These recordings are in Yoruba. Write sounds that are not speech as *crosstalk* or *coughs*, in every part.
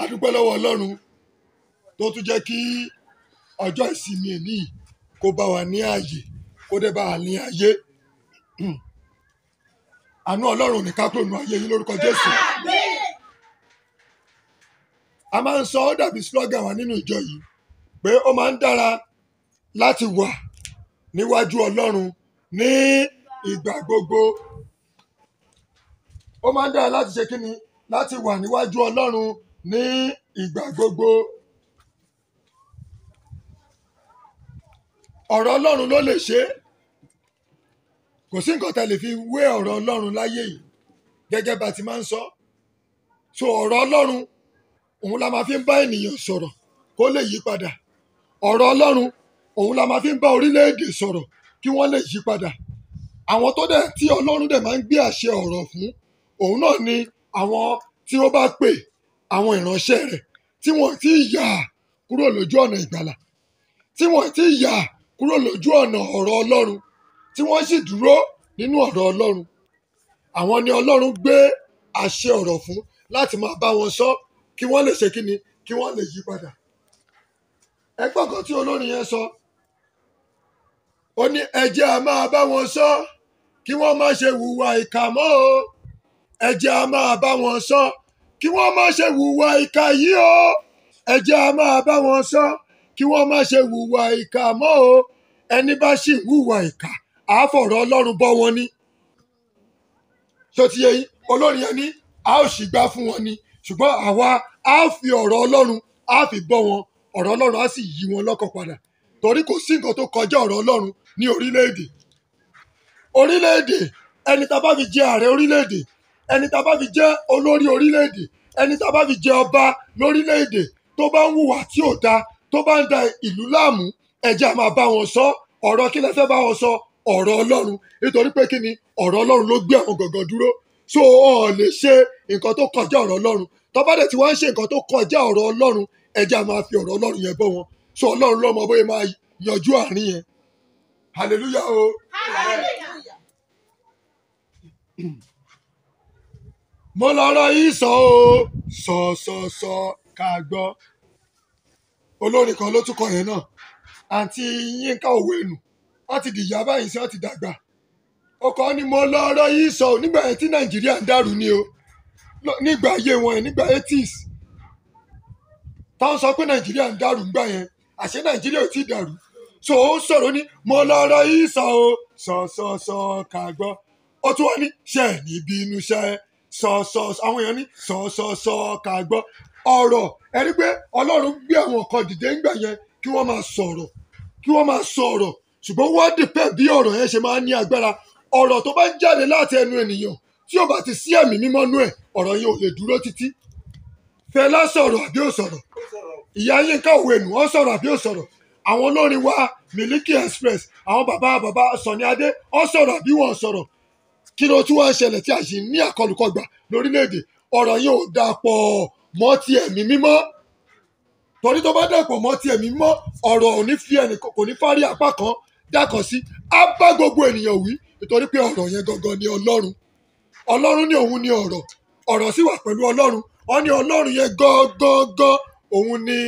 a dúpẹ́ lọ́wọ́ ọlọ́run tó tún jẹ́ kí ọjọ́ ìsinmi yìí kó bá wa ní ààyè kó dé bá wa ní ayé. Àánú ọlọ́run ní kápẹ́ ònú ayé yín lórúkọ jésù. A máa ń sọ ọ́ dàbí slogan wa nínú ìjọ yìí pé ó máa ń dára láti wà níwájú ọlọ́run ní ìgbà gbogbo. Ó máa ń dára láti ṣe kíni láti wà níwájú ọlọ́run ní ìgbà gbogbo. Ọ̀rọ̀ ọlọ́run ló lè ṣe é. Kò sí nǹkan tá a lè fi wé ọ̀rọ̀ ọlọ́run láyé yìí gẹ́gẹ́ bá ti máa ń sọ. So ọ̀rọ̀ ọlọ́run òun la máa fi ń bá ènìyàn sọ̀rọ̀ kó lè yí padà. Ọ̀rọ̀ ọlọ́run òun la máa fi ń bá orílẹ̀-èdè sọ̀rọ̀ kí wọ́n lè yí padà. Àwọn tó dẹ̀ tí ọlọ́run dẹ̀ máa ń gbé àṣẹ ọ̀rọ̀ fún òun náà ni àwọn tí ó bá pè àwọn ìránṣẹ́ rẹ̀ tí wọ́n ti yà kúrò lójú ọ̀nà ìgbàlà tí wọ́n ti yà kúrò lójú ọ̀nà ọ̀rọ̀ ọlọ́run tí wọ́n sì dúró nínú ọ̀rọ̀ ọlọ́run. Àwọn ni ọlọ́run gbé àṣẹ ọ̀rọ̀ fún láti máa bá wọn sọ kí wọ́n lè ṣe kíni kí wọ́n lè yí padà. Ẹgbọ́n kan tí olórin yẹn sọ. Ó ní ẹ jẹ́ a máa bá wọn sọ kí wọ́n má ṣe hùwà ìkà o. Ẹ a máa bá wọn sọ kí wọ́n má ṣe hùwà ìkà yìí o. Ẹ jẹ́ a máa bá wọn sọ kí wọ́n má ṣe hùwà ìkà mọ́ o. Ẹni bá sì ń hùwà ìkà àáfọ̀rọ̀ ọlọ́run bọ́ wọn ní. tó ti yẹ yín? Olórin yẹn ní a ó sì gbá fún wọn ni. Ṣùgbọ́n àwa á fi ọ̀rọ̀ ọlọ́run á fi bọ́ wọn. Ọ̀rọ̀ ọlọ́run á sì yí wọn lọ́kàn padà. Torí kò sí nǹkan tó kọjá ọ̀rọ̀ ọlọ́run ní orílẹ̀-èdè. Orílẹ̀-èdè ẹni tá a bá fi jẹ ààrẹ orílẹ̀-èdè ẹni tá a bá fi jẹ olórí orílẹ̀-èdè ẹni tá a bá fi jẹ ọba lórílẹ̀-èdè tó bá ń hùwà tí ò da tó bá ń da ìlú láàmú ẹ jẹ́ a máa wọn sọ. Ọ̀rọ̀ kí lẹ bá wọn sọ? Ọ̀rọ̀ ọlọ́run. Nítorí pé kí ni? Ọ̀rọ̀ ọlọ́run ló gbé àwọn gàngàn dúró. So ọ̀ lè ṣe nǹkan tó kọjá ọ̀rọ̀ ọlọ́run. Tó bá dẹ̀ tí wọ́n ń ṣe nǹkan tó kọjá ọ̀rọ̀ ọlọ́run ẹ jẹ́ a máa ọ̀rọ̀ ọlọ́run yẹn bọ́ wọn. So ọlọ́run ló mọ bóyá máa yanjú àárín yẹn. Hallelujah o. mo lọ́rọ̀ yìí sọ o. Sọ sọ sọ ká gbọ́. Olórin kan ló tún kọ yẹn náà. Àǹtí yínká òwénu wọ́n ti dìyà báyìí sí wọ́n dàgbà. Ọkọ ni mo lọ́rọ̀ yìí sọ nígbà yẹn tí nàìjíríà ń dàrú ni o. Nígbà ayé wọn yẹn nígbà eighties. Táwọn sọ pé nàìjíríà ń dàrú ńgbà yẹn àṣé nàìjíríà ò tí dàrú? So ó sọ̀rọ̀ ní mo lọ́rọ̀ yìí sọ o. Sọ sọ sọ ká gbọ́. Ó tún wá ní ṣe ní bínú ṣe sọ sọ àwọn èèyàn ní sọ sọ sọ ká gbọ́. Ọ̀rọ̀ ẹni pé ọlọ́run gbé àwọn kan dìde ńgbà yẹn kí wọ́n máa sọ̀rọ̀ kí wọ́n máa sọ̀rọ̀. Ṣùgbọ́n wọ́n dìpẹ́ bí ọ̀rọ̀ yẹn ṣe máa ní agbára. Ọ̀rọ̀ tó bá ń jáde láti ẹnu ènìyàn tí ò bá ti sí ẹ̀mí mímọ́ nú ẹ̀ ọ̀rọ̀ yẹn ò lè dúró títí. Fẹlá sọ̀rọ̀ àbí ò sọ̀rọ̀? Ìyá Miliki Express àwọn bàbá bàbá Sọ̀ni Adé ó sọ̀rọ̀ àbí kí ló tún wá ṣẹlẹ̀ tí a sì ní àkọlùkọgbà lórílẹ̀‐èdè? Ọ̀rọ̀ yẹn ò dàpọ̀ mọ́ ti ẹ̀mí mímọ́. Torí tó bá dàpọ̀ mọ́ ti ẹ̀mí mímọ́ ọ̀rọ̀ ò ní fi ẹnì kò ní fárí apá kan dákan sí. Á bá gbogbo ènìyàn wí nítorí pé ọ̀rọ̀ yẹn gangan ni Ọlọ́run. Ọlọ́run ní òun ni ọ̀rọ̀. Ọ̀rọ̀ sì wà pẹ̀lú Ọlọ́run. Wọ́n ní Ọlọ́run yẹn gangan òun ni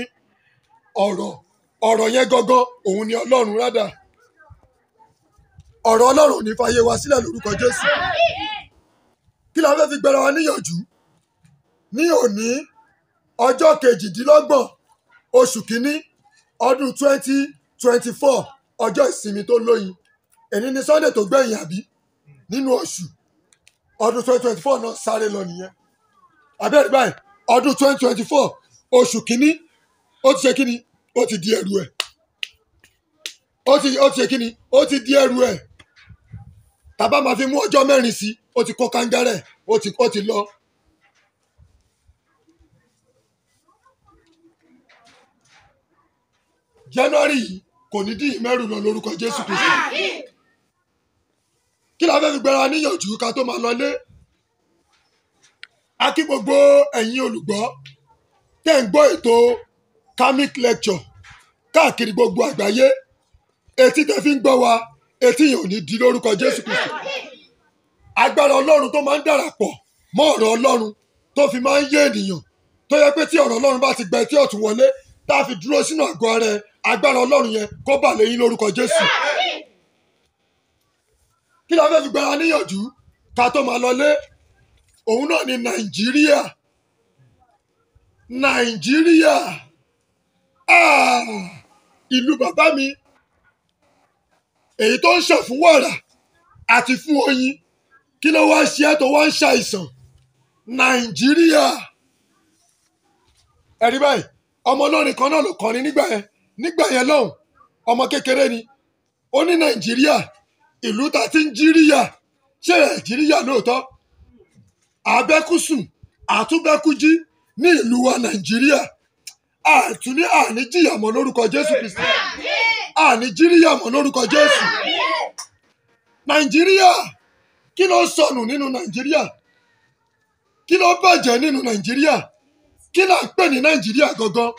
ọ̀rọ̀. Ọ̀rọ̀ yẹn gangan òun ni Ọlọ́run. Rádà ọ̀rọ̀ Ọlọ́run ò ní fàyè wa sílẹ̀ lórúkọ Jésù. Kí la fẹ́ fi gbẹ̀rẹ̀ wa níyànjú? Ní òní ọjọ́ kejìdínlọ́gbọ̀n oṣù kínní ọdún twenty twenty four ọjọ́ ìsinmi tó lóyin. Èní ni Sunday tó gbẹ̀yìn àbí? Nínú oṣù. Ọdún twenty twenty four náà sáré lọ nìyẹn. Abẹ́rẹ́ báyìí? Ọdún twenty twenty four oṣù kínní ó ti ṣe kíni ó ti di ẹrù ẹ̀. Ó ti ó ti ṣe kíni ó ti di ẹrù ẹ̀ tàbá máa fi mú ọjọ́ mẹ́rin sí ó ti kó kánjárẹ̀ ó ti ó ti lọ. January yìí kò ní dín ìmẹ́rù lọ lórúkọ Jésù Kristi. Kí la fẹ́ fi gbẹ́ra níyànjú ká tó máa lọlé? A kí gbogbo ẹ̀yin olùgbọ́ tẹ́ ń gbọ́ ètò kamic lecture káàkiri gbogbo àgbáyé. Etí tẹ́ fi ń gbọ́ wa etí yẹn ò ní di lórúkọ Jésù Kristi. Agbára Ọlọ́run tó máa ń darapọ̀ mọ́ ọ̀rọ̀ Ọlọ́run tó fi máa ń yé ènìyàn tó yẹ pé tí ọ̀rọ̀ ọlọ́run bá ti gba etí ọ̀tún wọlé tá a fi dúró sínú àgọ́ ara agbára ọlọ́run yẹn kó bà lẹ́yìn lórúkọ jésù. Kí la fẹ́ fi gbára níyànjú? Ká tó máa lọlé. Òun náà ni nàìjíríà. Nàìjíríà. Ah, ìlú bàbá mi èyí tó ń ṣàn àti fún oyin. Kí ló wá ṣe é tó wá ń ṣàìsàn? Nàìjíríà. Ẹ̀rí báyìí ọmọ olórin kan náà ló kọrin nígbà yẹn. Nígbà yẹn lọ́hùn ọmọ kékeré ni. Ó ní nàìjíríà ìlú ta ti ń jíríyà. Ṣé nàìjíríà lóòótọ́? Abẹ́kúsùn àtúbẹ́kújí ní ìlú wa nàìjíríà. Àtún ní àní jìyà mọ́ lórúkọ jésù kristi àní jíríyà mọ́ lórúkọ jésù. Nàìjíríà kí ló sọnù nínú nàìjíríà? Kí ló bàjẹ́ nínú nàìjíríà? Kí là ń pè ní nàìjíríà gangan?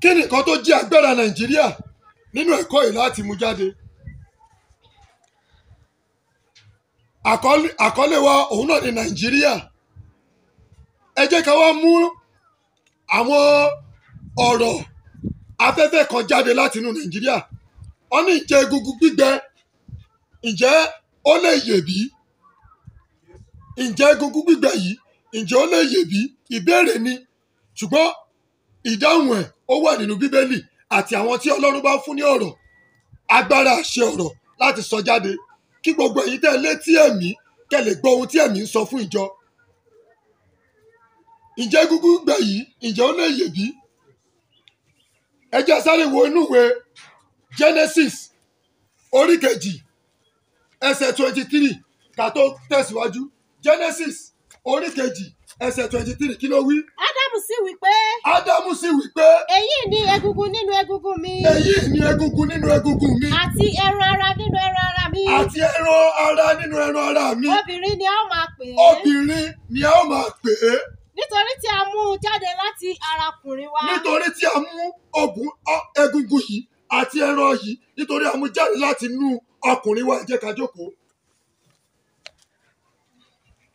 Kí nìkan tó jẹ́ agbára nàìjíríà nínú ẹ̀kọ́ yìí láti mú jáde? Àkọlé wa òun náà ní nàìjíríà. Ẹ jẹ́ ká wá mú àwọn ọ̀rọ̀ afẹ́fẹ́ kan jáde láti inú nàìjíríà. Wọ́n ní ìjẹ́ egungun gbígbẹ? Ǹjẹ́ ó lè yè bí ǹjẹ́ egungun gbígbẹ yìí? Ǹjẹ́ ó lè yè bí ìbéèrè ni. Ṣùgbọ́n ìdáhùn ẹ̀ ó wà nínú bíbélì àti àwọn tí ọlọ́run bá fún ní ọ̀rọ̀. Agbára àṣẹ ọ̀rọ̀ láti sọ jáde. Kí gbogbo èyí tẹ́ létí ẹ̀mí kẹ́ lè gbọ́ ohun tí ẹ̀mí ń sọ fún ìjọ. Ǹjẹ́ egungun gbígbẹ yìí? Ǹjẹ́ ó lè yè bí ẹ jẹ́ sáré wo inú ìwé Genesis orí kejì ẹsẹ̀ twenty three ká tó tẹ̀síwájú. Genesis orí kejì ẹsẹ̀ twenty three kí ló wí. ádámù sì wí pé Ádámù sì wí pé èyí ni egungun nínú egungun mi. Èyí ni egungun nínú egungun mi. Àti ẹran ara nínú ẹran ara mi. Àti ẹran ara nínú ẹran ara mi. Obìnrin ni a ó máa pè é. Obìnrin ni a ó máa pè é nítorí tí a mú un jáde láti arákùnrin wa. Nítorí tí a mú ogun ọ- egungun yìí àti ẹran yìí nítorí a mú jáde láti inú ọkùnrin wa jẹ́ ká jókòó.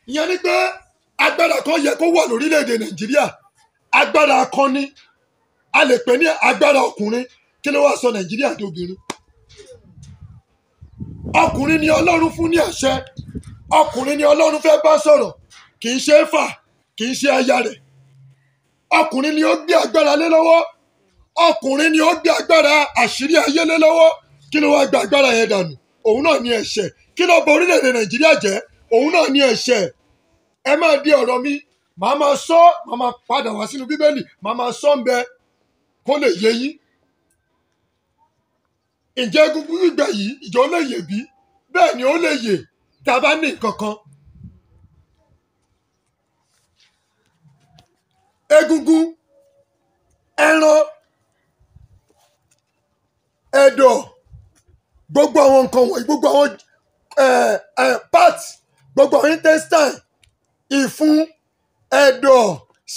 ìyẹn ni pé agbára kan yẹ kó wà lórílẹ̀‐èdè nàìjíríà. Agbára akọni a lè pè ní agbára ọkùnrin. Kí ló wá sọ nàìjíríà di obìnrin. ọkùnrin ni ọlọ́run fún ní àṣẹ. Ọkùnrin ni ọlọ́run fẹ́ bá sọ̀rọ̀. Kì í ṣe é fà kì í ṣe aya rẹ̀. Ọkùnrin ni ó gbé agbára lé lọ́wọ́. Ọkùnrin ni ó gbé agbára àṣírí ayé lé lọ́wọ́. Kí ló wá gba agbára yẹn dànù? Òun náà ní ẹ̀ṣẹ̀. Kí ló bà orílẹ̀-èdè nàìjíríà jẹ́? Òun náà ní ẹ̀ṣẹ̀. Ẹ máa di ọ̀rọ̀ mi. Màá máa sọ màá máa padà wá sínú bíbélì. Màá máa sọ ń bẹ kó lè yé yín. Ǹjẹ́ egungun gbígbẹ yìí ìjọ lè yè bí? Bẹ́ẹ̀ ni ó lè yè. Tá a bá ní nǹkan kan egungun ẹran ẹ̀dọ̀ gbogbo àwọn nǹkan wọ̀nyí gbogbo àwọn part gbogbo àwọn intestine ìfun ẹ̀dọ̀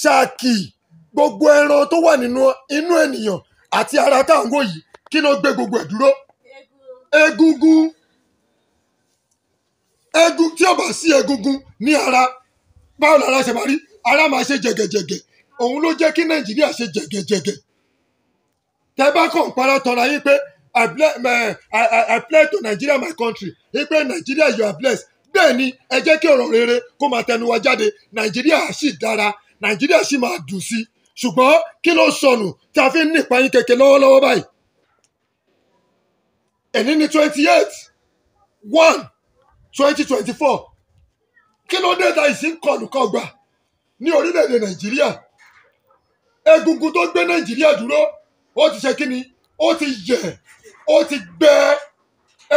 ṣáàkì gbogbo ẹran tó wà nínú inú ènìyàn àti ara tá à ń wò yìí kí ló gbé gbogbo ẹ̀ dúró? Egungun egun tí ó bá sí egungun ní ara báwo lára ṣe máa rí? Ara máa ṣe jẹ̀gẹ̀jẹ̀gẹ̀ òun ló jẹ́ kí nàìjíríà ṣe jẹ̀gẹ̀jẹ̀gẹ̀. Tẹ bá kàn para tọra yín pé eh, I, I, I pledge to Nigeria my country. Yín pé Nigeria you are blessed. Bẹ́ẹ̀ ni ẹ jẹ́ kí ọ̀rọ̀ rere kó máa tẹnu wa jáde. Nàìjíríà sì dára Nàìjíríà sì máa dùn sí. Ṣùgbọ́n kí ló sọnù tí a fi ń nípa yín kẹ̀kẹ́ lọ́wọ́lọ́wọ́ báyìí? Ẹ̀ní ní twenty eight one twenty twenty four kí ló dé ta ìsín kọlù kọgbà ní orílẹ̀-èdè Nàìjíríà egungun tó gbé Nàìjíríà dúró ó ti ṣe kí ni ó ti yẹ̀ ó ti gbẹ.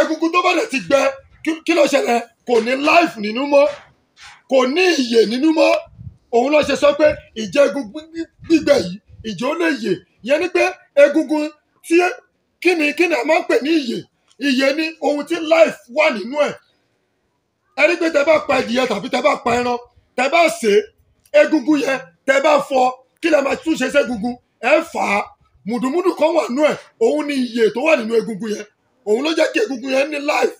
Egungun tó bá dẹ̀ ti gbẹ kí- ló ṣẹlẹ̀? Kò ní life nínú mọ́ kò ní ìyè nínú mọ́. Òun ló ṣe sọ pé ìjẹ́ egungun gbí- gbígbẹ yìí ìjẹ́ ó lè yè. Yẹn ni pé egungun tí kí ni kí ni a máa ń pè ní ìyè? Ìyè ni ohun tí life wà nínú ẹ̀. Ẹni pé tẹ bá pa ẹdìyẹ tàbí tẹ bá pa ẹran tẹ bá sè é egungun yẹn tẹ bá fọ kí lẹ máa túnṣe ségungun? Ẹ fà á. Mùdùmùdù kan wà nínú ẹ̀. Òun ni ìyè tó wà nínú egungun yẹn. Òun ló jẹ́ kí egungun yẹn ní life.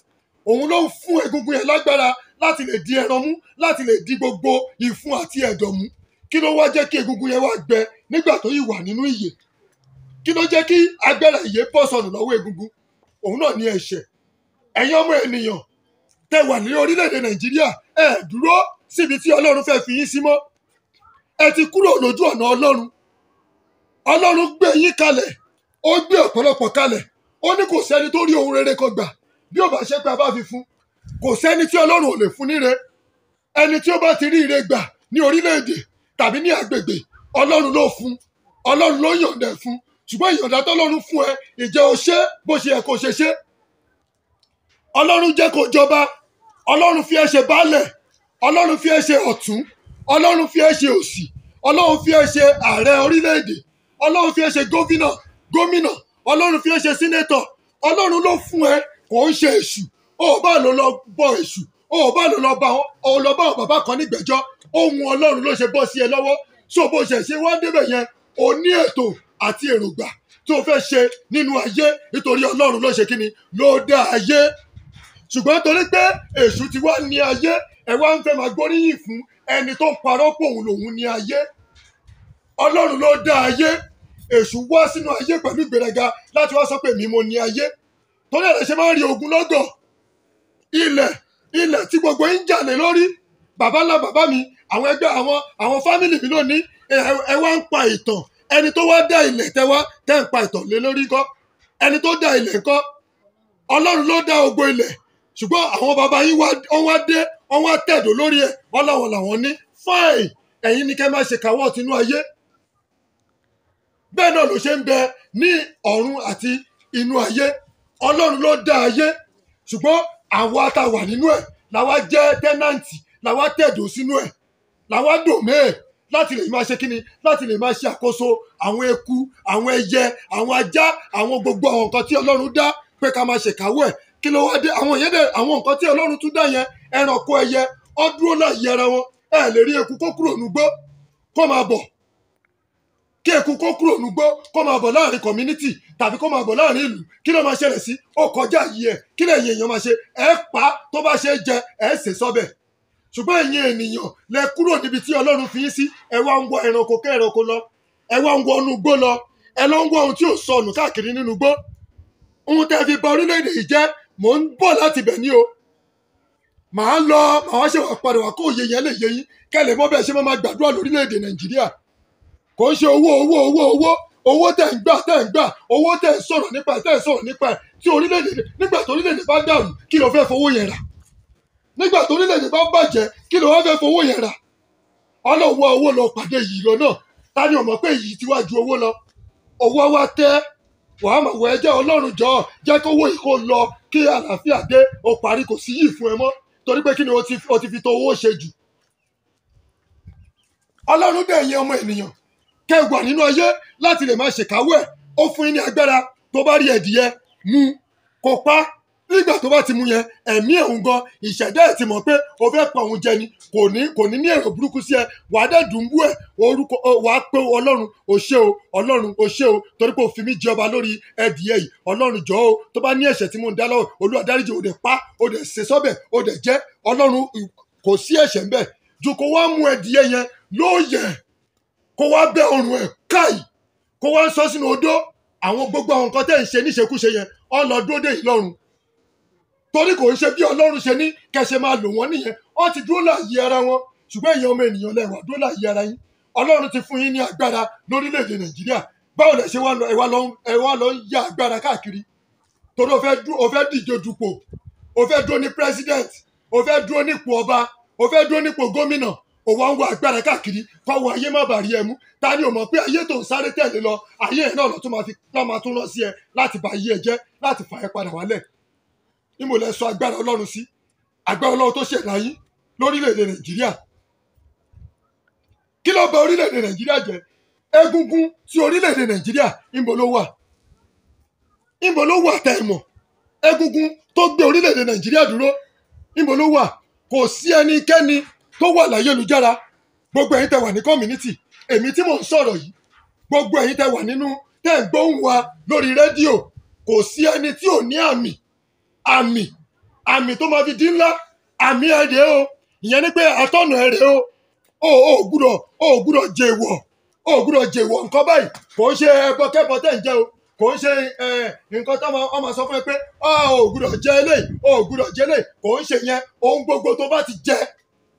Òun ló ń fún egungun yẹn lágbára láti lè di ẹran mú láti lè di gbogbo ìfun àti ẹ̀dọ̀ mú. Kí ló wá jẹ́ kí egungun yẹn wá gbẹ nígbà tó yìí wà nínú ìyè? Kí ló jẹ́ kí agbára ìyè bọ́ sọnù lọ́wọ́ egungun? Òun náà ní ẹ̀ṣẹ̀. Ẹ̀yin ọmọ ènìyàn tẹ wà ní orílẹ̀-èdè nàìjíríà ẹ dúró síbi tí ọlọ́run fẹ́ fi yín sí mọ́ ẹ ti kúrò lójú ọ̀nà ọlọ́run. Ọlọ́run gbé yín kalẹ̀. Ó gbé ọ̀pọ̀lọpọ̀ kalẹ̀. Ó ní kò sẹ́ni tó rí ohun rere kan gbà. Bí ó bá ṣe pé a bá fi fún kò sẹ́ni tí ọlọ́run ò lè fún níre ẹni tí ó bá ti rí ire gbà ní orílẹ̀-èdè tàbí ní agbègbè ọlọ́run ló fún. Ọlọ́run ló yọ̀ǹda fún. Ṣùgbọ́n ìyọ̀ǹda tọ́lọ́run fún ẹ ìjẹ́ o ṣe bó ṣe yẹ kó ṣe ṣe. Ọlọ́run jẹ́ kó jọba. Ọlọ́run fi ẹ́ ṣe baálẹ̀ ọlọ́run fi ẹ́ ṣe ọ̀tún ọlọ́run fi ẹ́ ṣe òsì ọlọ́run fi ẹ́ ṣe ààrẹ orílẹ̀-èdè ọlọ́run fi ẹ́ ṣe gómìnà gómìnà ọlọ́run fi ẹ́ ṣe sínétọ̀ ọlọ́run ló fún ẹ kò ń ṣe èṣù. Ó bá lọ lọ bọ èṣù ó bá lọ lọ bá ọ lọ bá àwọn bàbá kan nígbẹ̀jọ́ ohun ọlọ́run ló ṣe bọ́ sí ẹ lọ́wọ́. So bó ṣe ṣe wá débẹ̀ yẹn o ní ètò àti èròǹgbà tó fẹ́ ṣe nínú ayé nítorí ọlọ́run ló ṣe kíni ló dá ayé. Ṣùgbọ́n torí pé èṣù ti wá ní ayé ẹ wá ń fẹ́ máa gbóríyìn fún ẹni tó ń parọ́ pé òun lòun ní ayé. Ọlọ́run ló dá ayé. Èṣù wá sínú ayé pẹ̀lú ìgbéraga láti wá sọ pé mi mo ní ayé. Torí ẹ̀rẹ́ ṣe máa ń rí ogun lọ́gọ̀. Ilẹ̀ ilẹ̀ tí gbogbo yín jà lé lórí. Bàbá ńlá bàbá mi àwọn ẹgbẹ́ àwọn àwọn fámìlì mi lónìí ẹ wá ń pa ìtàn. Ẹni tó wá dá ilẹ̀ tẹ wá tẹ́ ń pa ìtàn lé lórí ńkọ́ ẹni tó dá ilẹ̀ ńkọ́ ọlọ́run ló dá ogbó ilẹ̀. Ṣùgbọ́n àwọn bàbá yín wá dé wọ́n wá tẹ̀dọ̀ lórí ẹ̀ wọ́n láwọn làwọn ní. Fáìn ẹ̀yin ni kẹ́ máa ṣe kàwọ́ tinú ayé. Bẹ́ẹ̀ náà ló ṣe ń bẹ ní ọ̀run àti inú ayé. Ọlọ́run ló dá ayé. Ṣùgbọ́n àwa tá a wà nínú ẹ̀ làwa jẹ́ tẹ́nàǹtì làwa tẹ̀dọ̀ sínú ẹ̀ làwa dòmẹ́ẹ̀ láti lè máa ṣe kíni láti lè máa ṣe àkóso àwọn eku àwọn ẹyẹ àwọn ajá àwọn gbogbo àwọn nǹkan tí ọlọ́run dá pé ká máa ṣèkáwọ́ ẹ̀. Kí ló wá dé? Àwọn yẹn dẹ àwọn nǹkan tí ọlọ́run tún dá yẹn ẹranko ẹyẹ ọ dúró láàyè ara wọn ẹ lè rí eku kó kúrò nugbó kó máa bọ̀. Kí eku kó kúrò nugbó kó máa bọ̀ láàárín community tàbí kó máa bọ̀ láàárín ìlú. Kí ló máa ṣẹlẹ̀ sí? Ó kọjá yìí ẹ̀. Kí lè yẹn èèyàn máa ṣe? Ẹ pa tó bá ṣe jẹ ẹ sè sọ́bẹ̀. Ṣùgbọ́n ẹ̀yin ènìyàn lẹ kúrò níbi tí ọlọ́run fi yín sí. Ẹ wá ń wọ ẹranko kẹ́ ẹranko lọ. Ẹ wá ń wọ inú igbó lọ. Ẹ lọ ń wọ ohun tí ò sọnù káàkiri nínú igbó. Ohun tẹ́ fi bà orílẹ̀-èdè yìí jẹ́ mò ń bọ̀ láti bẹ̀ ní o màá lọ màá wá ṣe wà padà wá kó òye yẹn lè yé yín. Kẹ́lẹ̀ mọ́ bẹ́ẹ̀ ṣe máa gbàdúrà lórílẹ̀-èdè nàìjíríà. Kò ń ṣe owó owó owó owó. Owó tẹ̀ ń gbà tẹ̀ ń gbà. Owó tẹ̀ ń sọ̀rọ̀ nípa ẹ̀ tẹ̀ ń sọ̀rọ̀ nípa ẹ̀. Tí orílẹ̀-èdè nígbà tó orílẹ̀-èdè bá dàrú kí ló fẹ́ fowó yẹn rà? Nígbà tó orílẹ̀-èdè bá bàjẹ́ kí ló wá fẹ́ fowó yẹn rà? Ọlọ́wọ́ owó lọ pàdé yìí lọ náà. Ta ni ó mọ̀ pé yìí ti wá ju owó lọ? Owó wa tẹ́. Wàá mọ̀ wọ ẹjẹ́ ọlọ́run jọ jẹ́ kówó yìí kó lọ kí àlàáfíà dé. Ó parí kò sí yìí fún ẹ mọ́ torí pé kí ni o ti fi tó owó ṣe jù. Ọlọ́run dẹ̀ yẹn ọmọ ènìyàn kẹwàá nínú ayé láti lè máa ṣèkáwó ẹ̀. Ó fún yín ní agbára tó bá rí ẹ̀dìyẹ mú kó nígbà tó bá ti mú yẹn ẹ̀mí ẹ̀hún gan ìṣẹ̀dá ẹ̀ ti mọ̀ pé o fẹ́ pa òun jẹ ni. Kò ní kò ní ní èrò burúkú sí ẹ. Wà á dẹ̀ dùnbú ẹ̀. Orúkọ wà á pé ọlọ́run o ṣé o ọlọ́run o ṣé o torí pé o fi mí jọba lórí ẹ̀dìyẹ yìí. Ọlọ́run jọ o tó bá ní ẹ̀ṣẹ̀ tí mò ń dá lọ́wọ́ olúwa dáríjì o dẹ̀ pa o dẹ̀ ṣe sọ́bẹ̀ o dẹ̀ jẹ́. Ọlọ́run kò sí ẹ̀ṣẹ̀ ń bẹ̀. Ju kó wá mú ẹ̀dìyẹ yẹn lóòyẹ̀ kó wá bẹ́ ọrùn ẹ̀ káì. Kó wá sọ sínú odó. Àwọn gbogbo àwọn nǹkan tẹ́ ń ṣe níṣekúṣe yẹn dé yìí lọ́rùn torí kò ń ṣe bí ọlọ́run ṣe ní kẹsẹ̀ máa lò wọ́n nìyẹn. Wọ́n ti dúró láàyè ara wọn. Ṣùgbọ́n èèyàn ọmọ ènìyàn lẹ́wà dúró láàyè ara yín. Ọlọ́run ti fún yín ní agbára lórílẹ̀‐èdè nàìjíríà. Báwo lẹ ṣe wá lọ ń ya agbára káàkiri? Torí o fẹ́ díje dupò. O fẹ́ dúró ní president. O fẹ́ dúró nípò ọba. O fẹ́ dúró nípò gómìnà. O wá ń wá agbára káàkiri. Kọ́wọ́ ayé má bàa rí ẹ mú ta ni o mọ̀ pé ayé tó ń sáré tẹ̀lé lọ? Ayé ẹ̀ náà lọ́ tún máa fi lọ́ máa tún lọ sí ẹ láti bà ayé ẹ jẹ́ láti fà ẹ padà wálẹ̀ ní mo lè sọ agbára ọlọ́run sí? Agbára ọlọ́run tó ṣẹ̀dá yín lórílẹ̀‐èdè nàìjíríà. Kí ló bà orílẹ̀‐èdè nàìjíríà jẹ́? Egungun tí orílẹ̀‐èdè nàìjíríà níbo ló wà? Níbo ló wà tẹ́ ẹ mọ̀ egungun tó gbé orílẹ̀‐èdè nàìjíríà dúró níbo ló wà? Kò sí ẹnikẹ́ni tó wà láyélujára gbogbo ẹ̀yin tẹ́ wà ní community èmi tí mò ń sọ̀rọ̀ yìí gbogbo ẹ̀yin tẹ́ wà nínú tẹ́ gbóhùn wa lórí rédíò kò sí ẹni tí ò ní àmì àmì àmì tó máa fi di ńlá àmì ẹ̀rẹ̀ o. Ìyẹn ni pé àtọ̀nà ẹ̀rẹ̀ o. O ò gbúdọ̀ o ò gbúdọ̀ jẹ ìwọ̀ o ò gbúdọ̀ jẹ ìwọ̀ nǹkan báyìí. Kò ń ṣe ẹbọ kẹ́bọ tẹ̀ ń jẹ o. Kò ń ṣe nǹkan tó máa sọ fún ẹ pé o ò gbúdọ̀ jẹ eléyìí o ò gbúdọ̀ jẹ eléyìí. Kò ń ṣe yẹn. Ohun gbogbo tó bá ti jẹ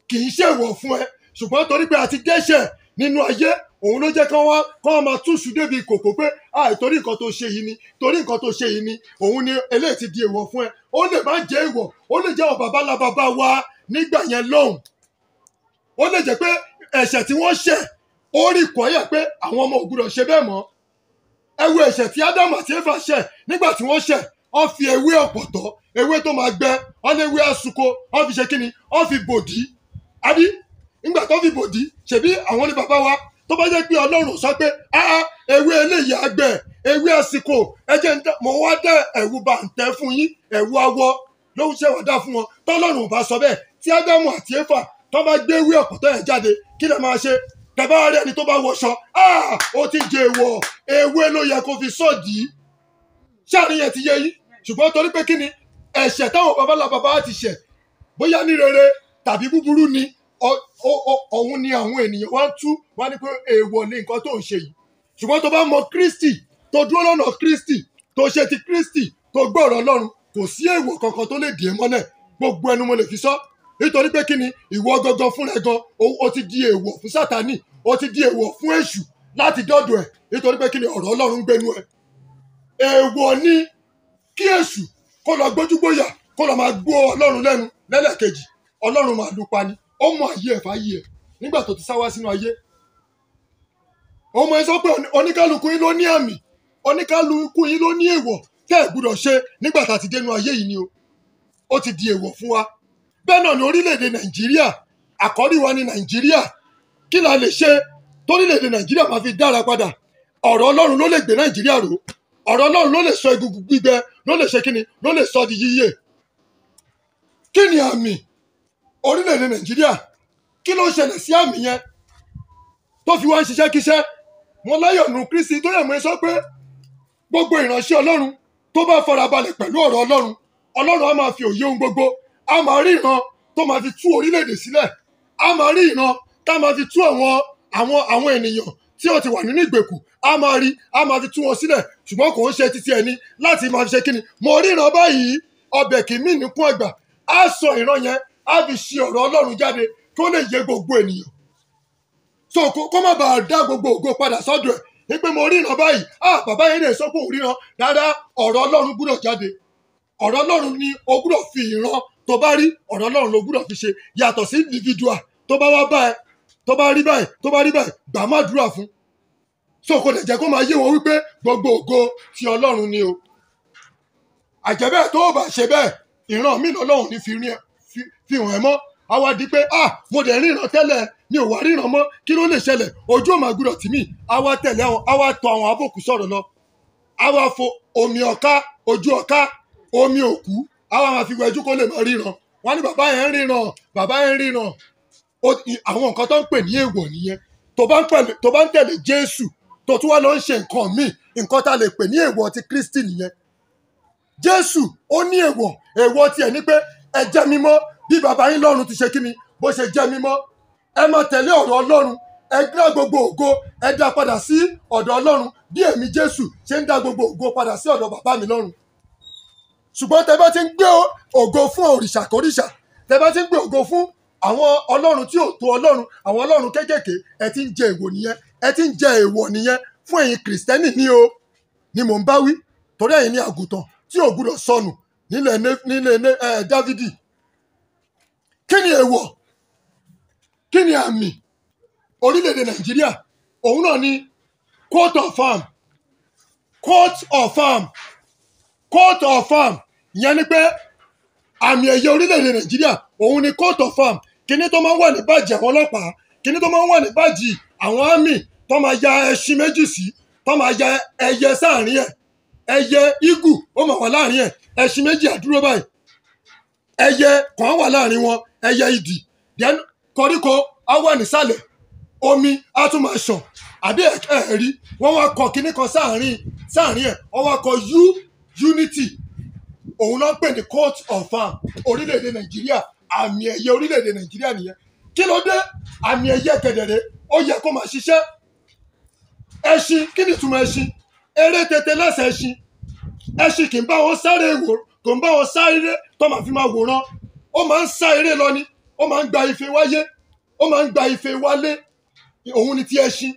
kì í ṣèwọ̀ fún ẹ. Ṣùgbọ́n torí pé a ti dẹ́ṣẹ̀ nínú ayé òun ló jẹ́ kán wá kán máa túṣu débi kòkó pé ah torí nǹkan tó ṣe yìí ni torí nǹkan tó ṣe yìí ni òun ni eléyìí ti di èèwọ̀ fún ẹ. Ó lè má jẹ́ èèwọ̀ ó lè jẹ́ àwọn bàbá ńlá bàbá wa nígbà yẹn lọ́hùn. Ó lè jẹ́ pé ẹ̀ṣẹ̀ tí wọ́n ṣẹ̀ ó rí kọ́yà pé àwọn ọmọ ò gbọdọ̀ ṣe bẹ́ẹ̀ mọ́. Ẹ wo ẹ̀ṣẹ̀ tí ádámù àti éfà ṣẹ̀ nígbà tí wọ́n ṣẹ̀ wọ́n fi ewé ọ̀pọ̀tọ́ ewé tó máa gbẹ wọ́n lé ewé àsùkò wọ́n fi ṣe kíni wọ́n fi bòdì. Àbí nígbà tó fi bòdì ṣèbí àwọn ní bàbá wa tó bá jẹ́ pé ọlọ́run sọ pé áá ewé eléyìí àgbẹ̀ ewé àsìkò ẹjẹ̀ ń tẹ́ mo wá dẹ́ ẹ̀wù bá ń tẹ́ fún yín ẹ̀wù awọ ló ń ṣe wàdà fún wọn. Tọ́lọ́run ò bá sọ bẹ́ẹ̀ tí ádámù àti éfà tó bá gbé ewé ọ̀pọ̀tọ́ yẹn jáde kí lè máa ṣe? Tẹ̀bá rẹ̀ ni tó bá wọṣọ ó ti jẹ èèwọ̀ ewé ló yẹ kó fi sọ́ọ̀dì ṣáàrin yẹn ti yẹ yín? Ṣùgbọ́n torí pé kí ni ẹ̀ṣẹ̀ táwọn babalá bàbá ti ṣẹ̀ bóyá ní rere tàbí búburú ni ọ̀hún ni àwọn ènìyàn wá tú wá ní pé èèwọ̀ ni nǹkan tó ń ṣe yìí. Ṣùgbọ́n tó bá mọ Kristi tó dúró lọ́nà Kristi tó ṣe ti Kristi tó gbọ́ ọ̀rọ̀ Ọlọ́run kò sí èèwọ̀ kankan tó lè dì í mọ́lẹ̀. Gbogbo ẹnu mo lè fi sọ. Nítorí pé kí ni? Ìwọ gangan fúnra gan o ti di èèwọ̀ fún Sátánì o ti di èèwọ̀ fún èṣù láti dọ́dọ̀ ẹ̀. Nítorí pé kí ni? Ọ̀rọ̀ Ọlọ́run ń gbénu ẹ̀. Èèwọ̀ ni kí èṣù kó lọ gbójúgbóyà kó lọ máa gbó ọlọ́run lẹ́nu lẹ́lẹ́kejì. Ọlọ́run máa lù pa ni ó mọ ayé ẹ̀ fáyé ẹ̀ nígbà tó ti sá wá sínú ayé. ọmọ ẹ sọ pé oní- oníkálukú yín ló ní àmì oníkálukú yín ló ní èèwọ̀ tẹ́ ẹ̀ gbúdọ̀ ṣe nígbà tá a ti dénú ayé yìí ni o. Ó ti di èèwọ̀ fún wa. bẹ́ẹ̀ náà ni orílẹ̀-èdè nàìjíríà àkọ́rí wa ní nàìjíríà. Kí la lè ṣe torílẹ̀-èdè nàìjíríà máa fi dára padà? Ọ̀rọ̀ ọlọ́run ló lè gbé nàìjíríà ró. Ọ̀rọ̀ ọlọ́run ló lè sọ egungun gbígbẹ ló lè ṣe kíni ló lè sọ di yíyè kí ni àmì orílẹ̀-èdè nàìjíríà kí ló ń ṣẹlẹ̀ sí àmì yẹn tó fi wá ń ṣiṣẹ́ kíṣẹ́? Wọn láyọ̀ nù kristi tó yẹ mọ́ ẹ sọ pé gbogbo ìránṣẹ́ ọlọ́run tó bá farabalẹ̀ pẹ̀lú ọ̀rọ̀ ọlọ́run ọlọ́run á máa fi òye ohun gbogbo á máa rí ìran tó máa fi tú orílẹ̀-èdè sílẹ̀ á máa rí ìran tá máa fi tú àwọn àwọn àwọn ènìyàn tí ó ti wà nínú ìgbèkùn á máa rí á máa fi tú wọn sílẹ̀. Ṣùgbọ́n kò ń ṣe títí ẹni láti máa fi ṣe kíni. Mo rí ìran báyìí ọbẹ̀ kì í mí nìkún ẹgbà. Á sọ ìran yẹn á fi ṣe ọ̀rọ̀ ọlọ́run jáde kó lè yé gbogbo ènìyàn. So kó má bàa dá gbogbo ògo padà sọ́dọ̀ ẹ̀. Ní pé mo ríran báyìí ah bàbá yẹn lè sọ pé òun ríran. Rárá ọ̀rọ̀ ọlọ́run gbúdọ̀ ni o gbúdọ̀ fi ìran tó bá rí ọ̀rọ̀ ọlọ́run ló gbúdọ̀ fi ṣe. Yàtọ̀ sí individual tó bá wá bá ẹ tó bá rí báyìí tó bá rí báyìí gbà má dúrà fún. So kò lè jẹ́ kó máa yé wọn wípé gbogbo ògo ti ọlọ́run ni o. Àjẹ́bẹ́ tó o bá ṣe bẹ́ẹ̀ ìran mi lọ́lọ́run ní fi rí ẹ- fi- hàn ẹ́ mọ́. A wá di pé ah mo dẹ̀ ríran tẹ́lẹ̀ mi ò wá ríran mọ́. Kí ló lè ṣẹlẹ̀? Ojú ò máa gbúdọ̀ tì mí. A wá tẹ̀lé àwọn a wá tọ àwọn abòkú sọ̀rọ̀ lọ. A wá fo omi ọ̀ká ojú ọ̀ká omi òkú. A wá máa fi wẹjú kó lè máa ríran. Wọn ní bàbá yẹn ń ríran bàbá yẹn ń ríran. Àwọn nǹkan tó ń pè ní èèwọ̀ nìyẹn. Tó bá ń tẹ̀lé Jésù tó tún wá lọ ń ṣe nǹkan míì nǹkan tá a lè pè ní èèwọ̀ ti Kristi nìyẹn. Jésù ó ní èèwọ̀. Èèwọ̀ tiẹ̀ ní pé ẹ jẹ́ mímọ́ bí bàbá yín lọ́run ti ṣe kí ni bó ṣe jẹ́ mímọ́ ẹ máa tẹ̀lé ọ̀rọ̀ ọlọ́run. Ẹ dá gbogbo ògo. Ẹ dá padà sí ọ̀dọ̀ ọlọ́run. Bí èmi jésù ṣe ń dá gbogbo ògo padà sí ọ̀dọ̀ bàbá mi lọ́run. Ṣùgbọ́n tẹ bá ti ń gbé ògo fún òrìṣà kórìṣà tẹ bá ti ń gbé ògo fún àwọn ọlọ́run tí ò tó ọlọ́run àwọn ọlọ́run kéékèèké ẹ ti ń jẹ èèwọ̀ nìyẹn. Ẹ ti ń jẹ èèwọ̀ nìyẹn. Fún ẹ̀yin kìrìsìtẹ́nì ní o ni mò ń bá wí. Torí ẹ̀yin ní àgùntàn tí ò gbúdọ̀ sọnù nílẹ̀ nílẹ̀ ẹ̀ dávidi. Kí ni èèwọ̀? Kí ni àmì? Orílẹ̀-èdè nàìjíríà òun náà ni coat of arm. Coat of arm. Coat of arm. Ìyẹn ni pé àmì ẹ̀yẹ orílẹ̀-èdè nàìjíríà òun ni coat of arm. Kíní tó máa ń wà ní bájì àwọn ọlọ́pàá? Kíní tó máa ń wà ní bájì àwọn army? Tó máa ya ẹṣin méjì sí tó máa ya ẹyẹ sáàrin ẹ̀ ẹyẹ igu ó máa wà láàárín ẹ̀. Ẹṣin méjì àdúró báyìí. Ẹyẹ kan wà láàárín wọn ẹyẹ idì. Then koríko á wà nísàlẹ̀. Omi á tún máa ṣàn. Àbí ẹ ẹ rí wọn wá kọ kíní kan sáàrin sáàrin ẹ̀. Wọn wá kọ u unity. Òun náà pè ní court of arm orílẹ̀-èdè nàìjíríà àmì ẹ̀yẹ orílẹ̀-èdè nàìjíríà nìyẹn. Kí ló dé? Àmì ẹ̀yẹ kẹ̀dẹ̀rẹ̀ ó yẹ kó máa ṣiṣẹ́. Ẹṣin kí ni ìtumọ̀ ẹṣin eré tètè lẹ́sẹ̀ ẹṣin ẹṣin kì í bá wọn sáré wò kò ń bá wọn sá eré tó máa fi máa wòran. Ó máa ń sá eré lọ ni ó máa ń gba ife wáyé ó máa ń gba ife wálé. Òun ni ti ẹṣin.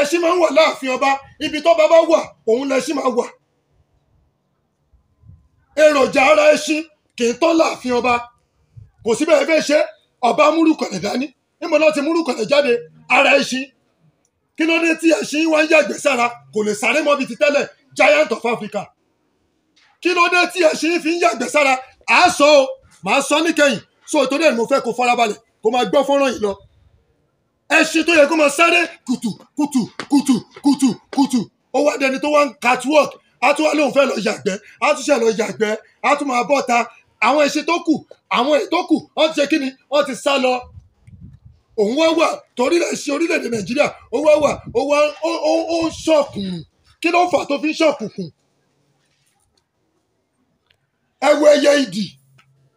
Ẹṣin máa ń wà láàfin ọba. Ibi tó bá wà òun lẹṣin máa wà. Èròjà ara ẹṣin kì í tán láàfin ọba. Kò sí bẹ́ẹ̀ fẹ́ ṣe. Ọba múrùkọ̀lẹ̀ dání. Níbo náà ti múrùkọ̀lẹ̀ jáde? Ara ẹṣin kí ló dé tí ẹṣin wá ń yàgbẹ́ sára? Kò lè sáré mọ́ bíi ti tẹ́lẹ̀. Giant of Africa. Kí ló dé tí ẹṣin fi ń yàgbẹ́ sára? À á sọ o. Màá sọ níkẹyìn so torí ẹ̀ mo fẹ́ kó farabalẹ̀ kó máa gbọ́ fọ́nrán yìí lọ. Ẹṣin tó yẹ kó máa sáré. Kùtù kùtù kùtù kùtù kùtù. Ó wá dẹni tó wá ń catwalk. Á tún wá lóun fẹ́ lọ yàgbẹ́. Á tún ṣe lọ yàgbẹ́. Á tún máa bọ́ta. Àwọn ẹṣin tó kù àwọn èyí tó kù wọ́n ti ṣe kí wọ́n ti sá lọ òun wá wà torí rẹ̀ ṣe orílẹ̀-èdè nàìjíríà. Ó wá wà ó wá ó ń ṣọ̀kùn. Kí ló fà tó fi ń ṣọ̀kùnkùn? Ẹ wo ẹyẹ idì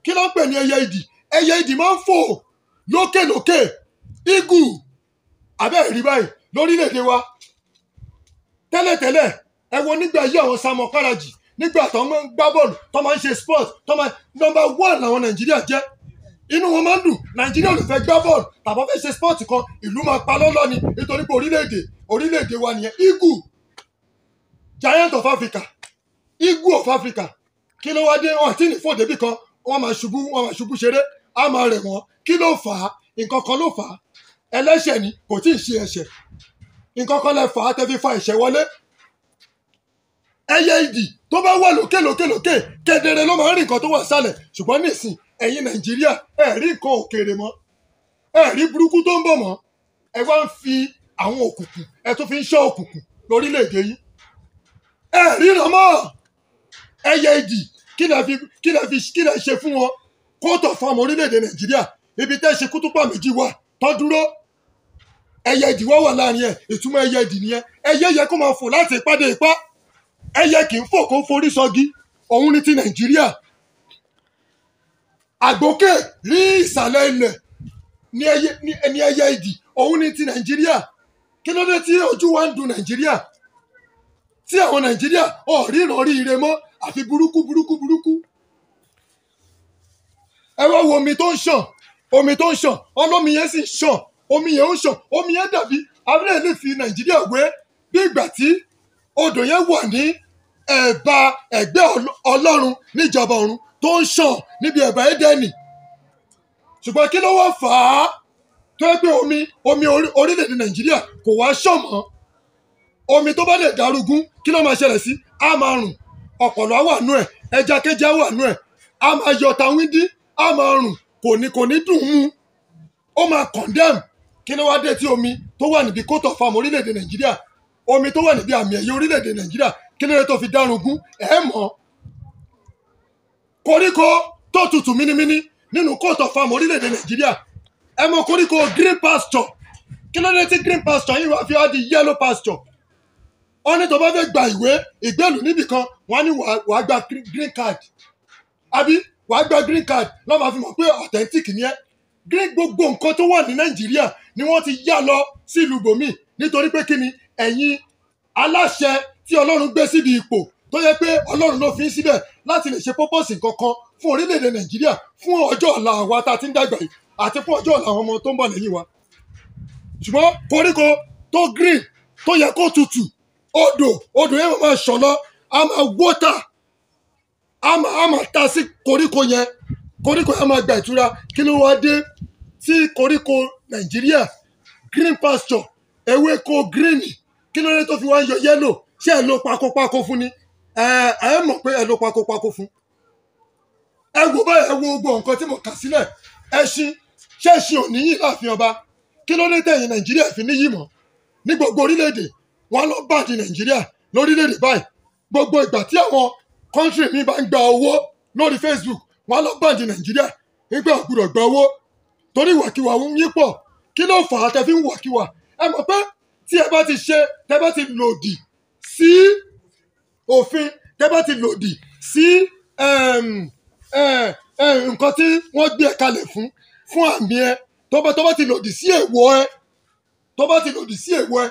kí ló ń pè ní ẹyẹ idì ẹyẹ idì máa ń fò lókèlókè. Igù abẹ́ rí báyìí lórílẹ̀‐èdè wa. Tẹ́lẹ̀tẹ́lẹ̀ ẹ wo nígbà yí àwọn Samuel Karaji nígbà tó ń gbá bọ́ọ̀lù tó máa ń ṣe sport tó máa nọmba one làwọn Nàìjíríà jẹ́ inú wọn máa ń dùn. Nàìjíríà ò lè bọ́ọ̀lù. Tàbí fẹ́ ṣe sport kan ìlú máa pa lọ́lọ́ ni. Nítorí pé orílẹ̀-èdè orílẹ̀-èdè wa nìyẹn. Eagle. Giant of Africa. Eagle of Africa. Kí ló wá dé? Wọn àti ní fòdébì kan. Wọn máa ṣubú wọn máa ṣubú ṣeré. Á máa rẹ̀ wọ́n. Kí ló fà á? Nǹkan kan ló fà á. Ẹlẹ́ṣẹ̀ ni kò tí ì ṣe ẹ̀ṣẹ̀. Nǹkan kan lè fà á tẹ́ fi fa ẹ̀ṣẹ̀ wọlé. Ẹyẹ idì tó bá wà lókè lókè lókè kedere ló máa ń rí nǹkan tó wà sálẹ̀. Ṣùgbọ́n nísìn ẹ̀yin nàìjíríà ẹ rí nǹkan òkèèrè mọ́. Ẹ rí burúkú tó ń bọ̀ mọ́. Ẹ wá ń fi àwọn òkùnkùn ẹ tún fi ń ṣọ́ òkùnkùn lórílẹ̀‐èdè yìí ẹ ríran mọ́. Ẹyẹ idì kí lẹ fi kí lẹ fi kí lẹ ṣe fún wọn? Kóòtù fún ọmọ orílẹ̀‐èdè nàìjíríà ibi tẹ́ ṣe kútúpà méjì wà tó dúró. Ẹyẹ idì wọ́n wà láàárín ẹ̀ ìtumọ̀ ẹyẹ idì nìyẹn. Ẹyẹ yẹ kó máa fò láti ipá dé ipá. Ẹyẹ kì í fò kó forí sọgi. Òun ní ti nàìjíríà àgbókè rí ìsàlẹ̀ ilẹ̀ ní ẹyẹ ní- ní idì òun ní ti nàìjíríà. Kí ló dé tí ojú wa ń dùn nàìjíríà? Tí àwọn nàìjíríà ò ríran rí ire mọ́ àfi burúkú burúkú burúkú. Ẹ wá wo omi tó ń ṣàn omi tó ń ṣàn ọlọ́mi yẹn sì ń ṣàn omi yẹn ń ṣàn omi yẹn dàbí abúlé lè fi nàìjíríà wé. Bí ìgbà tí odò yẹn wà ní ẹ̀bá ẹ̀gbẹ́ Ọl- ọlọ́run níjọba ọ̀run tó ń ṣàn níbi ẹ̀bá édẹ́nì. Ṣùgbọ́n kí ló wá fà á? Tó yẹ pé omi omi orí- orílẹ̀-èdè nàìjíríà kò wá ṣàn mọ́. Omi tó bá lè darúgún kí ló máa ṣẹlẹ̀ sí? Á máa rùn. Ọ̀pọ̀lọ́ wà nú ẹ̀. Ẹja kéjá wà nú ẹ̀. Á máa yọ tàwíndí á máa rùn. Kò ní kò ní dùn mu ó máa condemn. Kí ló wá dé tí omi tó wà níbi of farm orílẹ̀-èdè nàìjíríà? Omi tó wà níbi àmì ẹ̀yẹ orílẹ̀-èdè nàìjíríà kí ló dé tó fi dárúgún? Ẹ̀ mọ́ koríko tó tutù mínímíní nínú coat of farm orílẹ̀-èdè nàìjíríà. Ẹ mọ koríko green pasture. Kí ló dé tí green pasture yìí wá fi wá di yellow pasture? Wọ́n ní tó bá fẹ́ gba ìwé ìgbélú níbì kan wọ́n ní wàá gba green card. Àbí wàá gba green card? Lọ́ máa fi mọ̀ pé authentic ni ẹ́. Green gbogbo nǹkan tó wà ní nàìjíríà ni wọ́n ti yá lọ sí ìlú bòmí nítorí pé kí ni? Ẹ̀yin aláṣẹ tí ọlọ́run gbé síbi ipò tó yẹ pé ọlọ́run ló fi síbẹ̀ láti lè ṣe pọ́pọ́sì kankan fún orílẹ̀-èdè nàìjíríà fún ọjọ́ ọ̀la àwa tá a ti ń dàgbà yìí àti fún ọjọ́ ọ̀la àwọn ọmọ tó ń bọ̀ lẹ́yìn wa. Ṣùgbọ́n koríko tó green tó yẹ kó tutù odò odò yẹn máa ṣàn lọ a máa wọ́tà a a máa ta sí koríko yẹn. Koríko yẹn máa gba ìtura. Kí ló wá dé? Tí koríko nàìjíríà green pasture ewéko green kí ló dé tó fi wá yọ yẹ́lò ṣé ẹ lo pakopako fún ni ẹ ẹ mọ̀ pé ẹ lo pakopako fún. Ẹ wò báyìí ẹ wo gbogbo nǹkan tí mo kà sílẹ̀. Ẹṣin ṣé ẹṣin ò níyì láàfin ọba? Kí ló dé tẹ̀yìn nàìjíríà fi níyì mọ́? Ní gbogbo orílẹ̀-èdè wọn lọ bàdí nàìjíríà lórílẹ̀-èdè báyìí. Gbogbo ìgbà tí àwọn kọ́ńtírì mi bá ń gba owó lórí facebook wọn lọ bàdí nàìjíríà. Nígbà ògbúdọ̀ gba owó. Torí ìwàkiwà ń yí pọ̀. Kí ló fà á tẹ fi ń wàkiwà? Ẹ mọ̀ pé tí ẹ bá ti ṣe tẹ bá ti lòdì sí òfin tẹ bá ti lòdì sí nǹkan tí wọ́n gbé ẹ kalẹ̀ fún fún àmì ẹ tó bá ti lòdì sí èèwọ̀ ẹ tó bá ti lòdì sí èèwọ̀ ẹ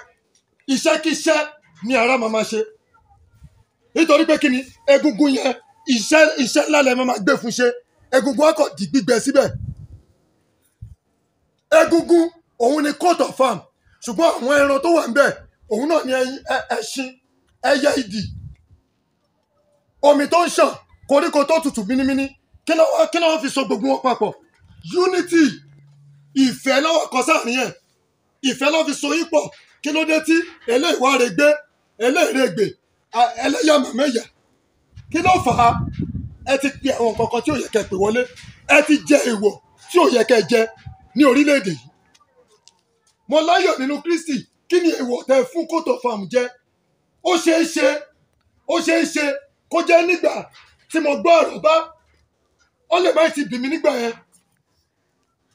iṣẹ́kíṣẹ́ ni ara máa ṣe. Nítorí pé kí ni? Egungun yẹn iṣẹ́ iṣẹ́ ńlá lẹ máa gbé fún ṣe. Egungun akọ di gbígbẹ síbẹ̀. Egungun òun ni coat of farm ṣùgbọ́n àwọn ẹran tó wà níbẹ̀ òun náà ni ẹṣin ẹyẹ idì omi tó ń ṣàn koríko tó tutù mínímíní kí ló kí ló fi so gbogbo wọn papọ̀? Unity. Ìfẹ́ lọ́wọ́ kan sáàrin ẹ̀ ìfẹ́ ló fi so yín pọ̀. Kí ló dé tí eléyìí wá rè gbé eléyìí rè gbè a- ẹlẹ́yàmẹ̀mẹ̀yà? Kí ló fà á? Ẹ ti pe àwọn nǹkan kan tí ò yẹ kẹ́ pè wọlé. Ẹ ti jẹ èèwọ̀ tí ò yẹ kẹ́ jẹ ní orílẹ̀-èdè yìí. Mo láyọ̀ nínú Kristi. Kí ni èèwọ̀ tẹ fún kótó fáàmù jẹ? Ó ṣeé ṣe ó ṣeé ṣe kó jẹ́ nígbà tí mo gbọ́ ọ̀rọ̀ bá ó lè má ti bì mí nígbà yẹn.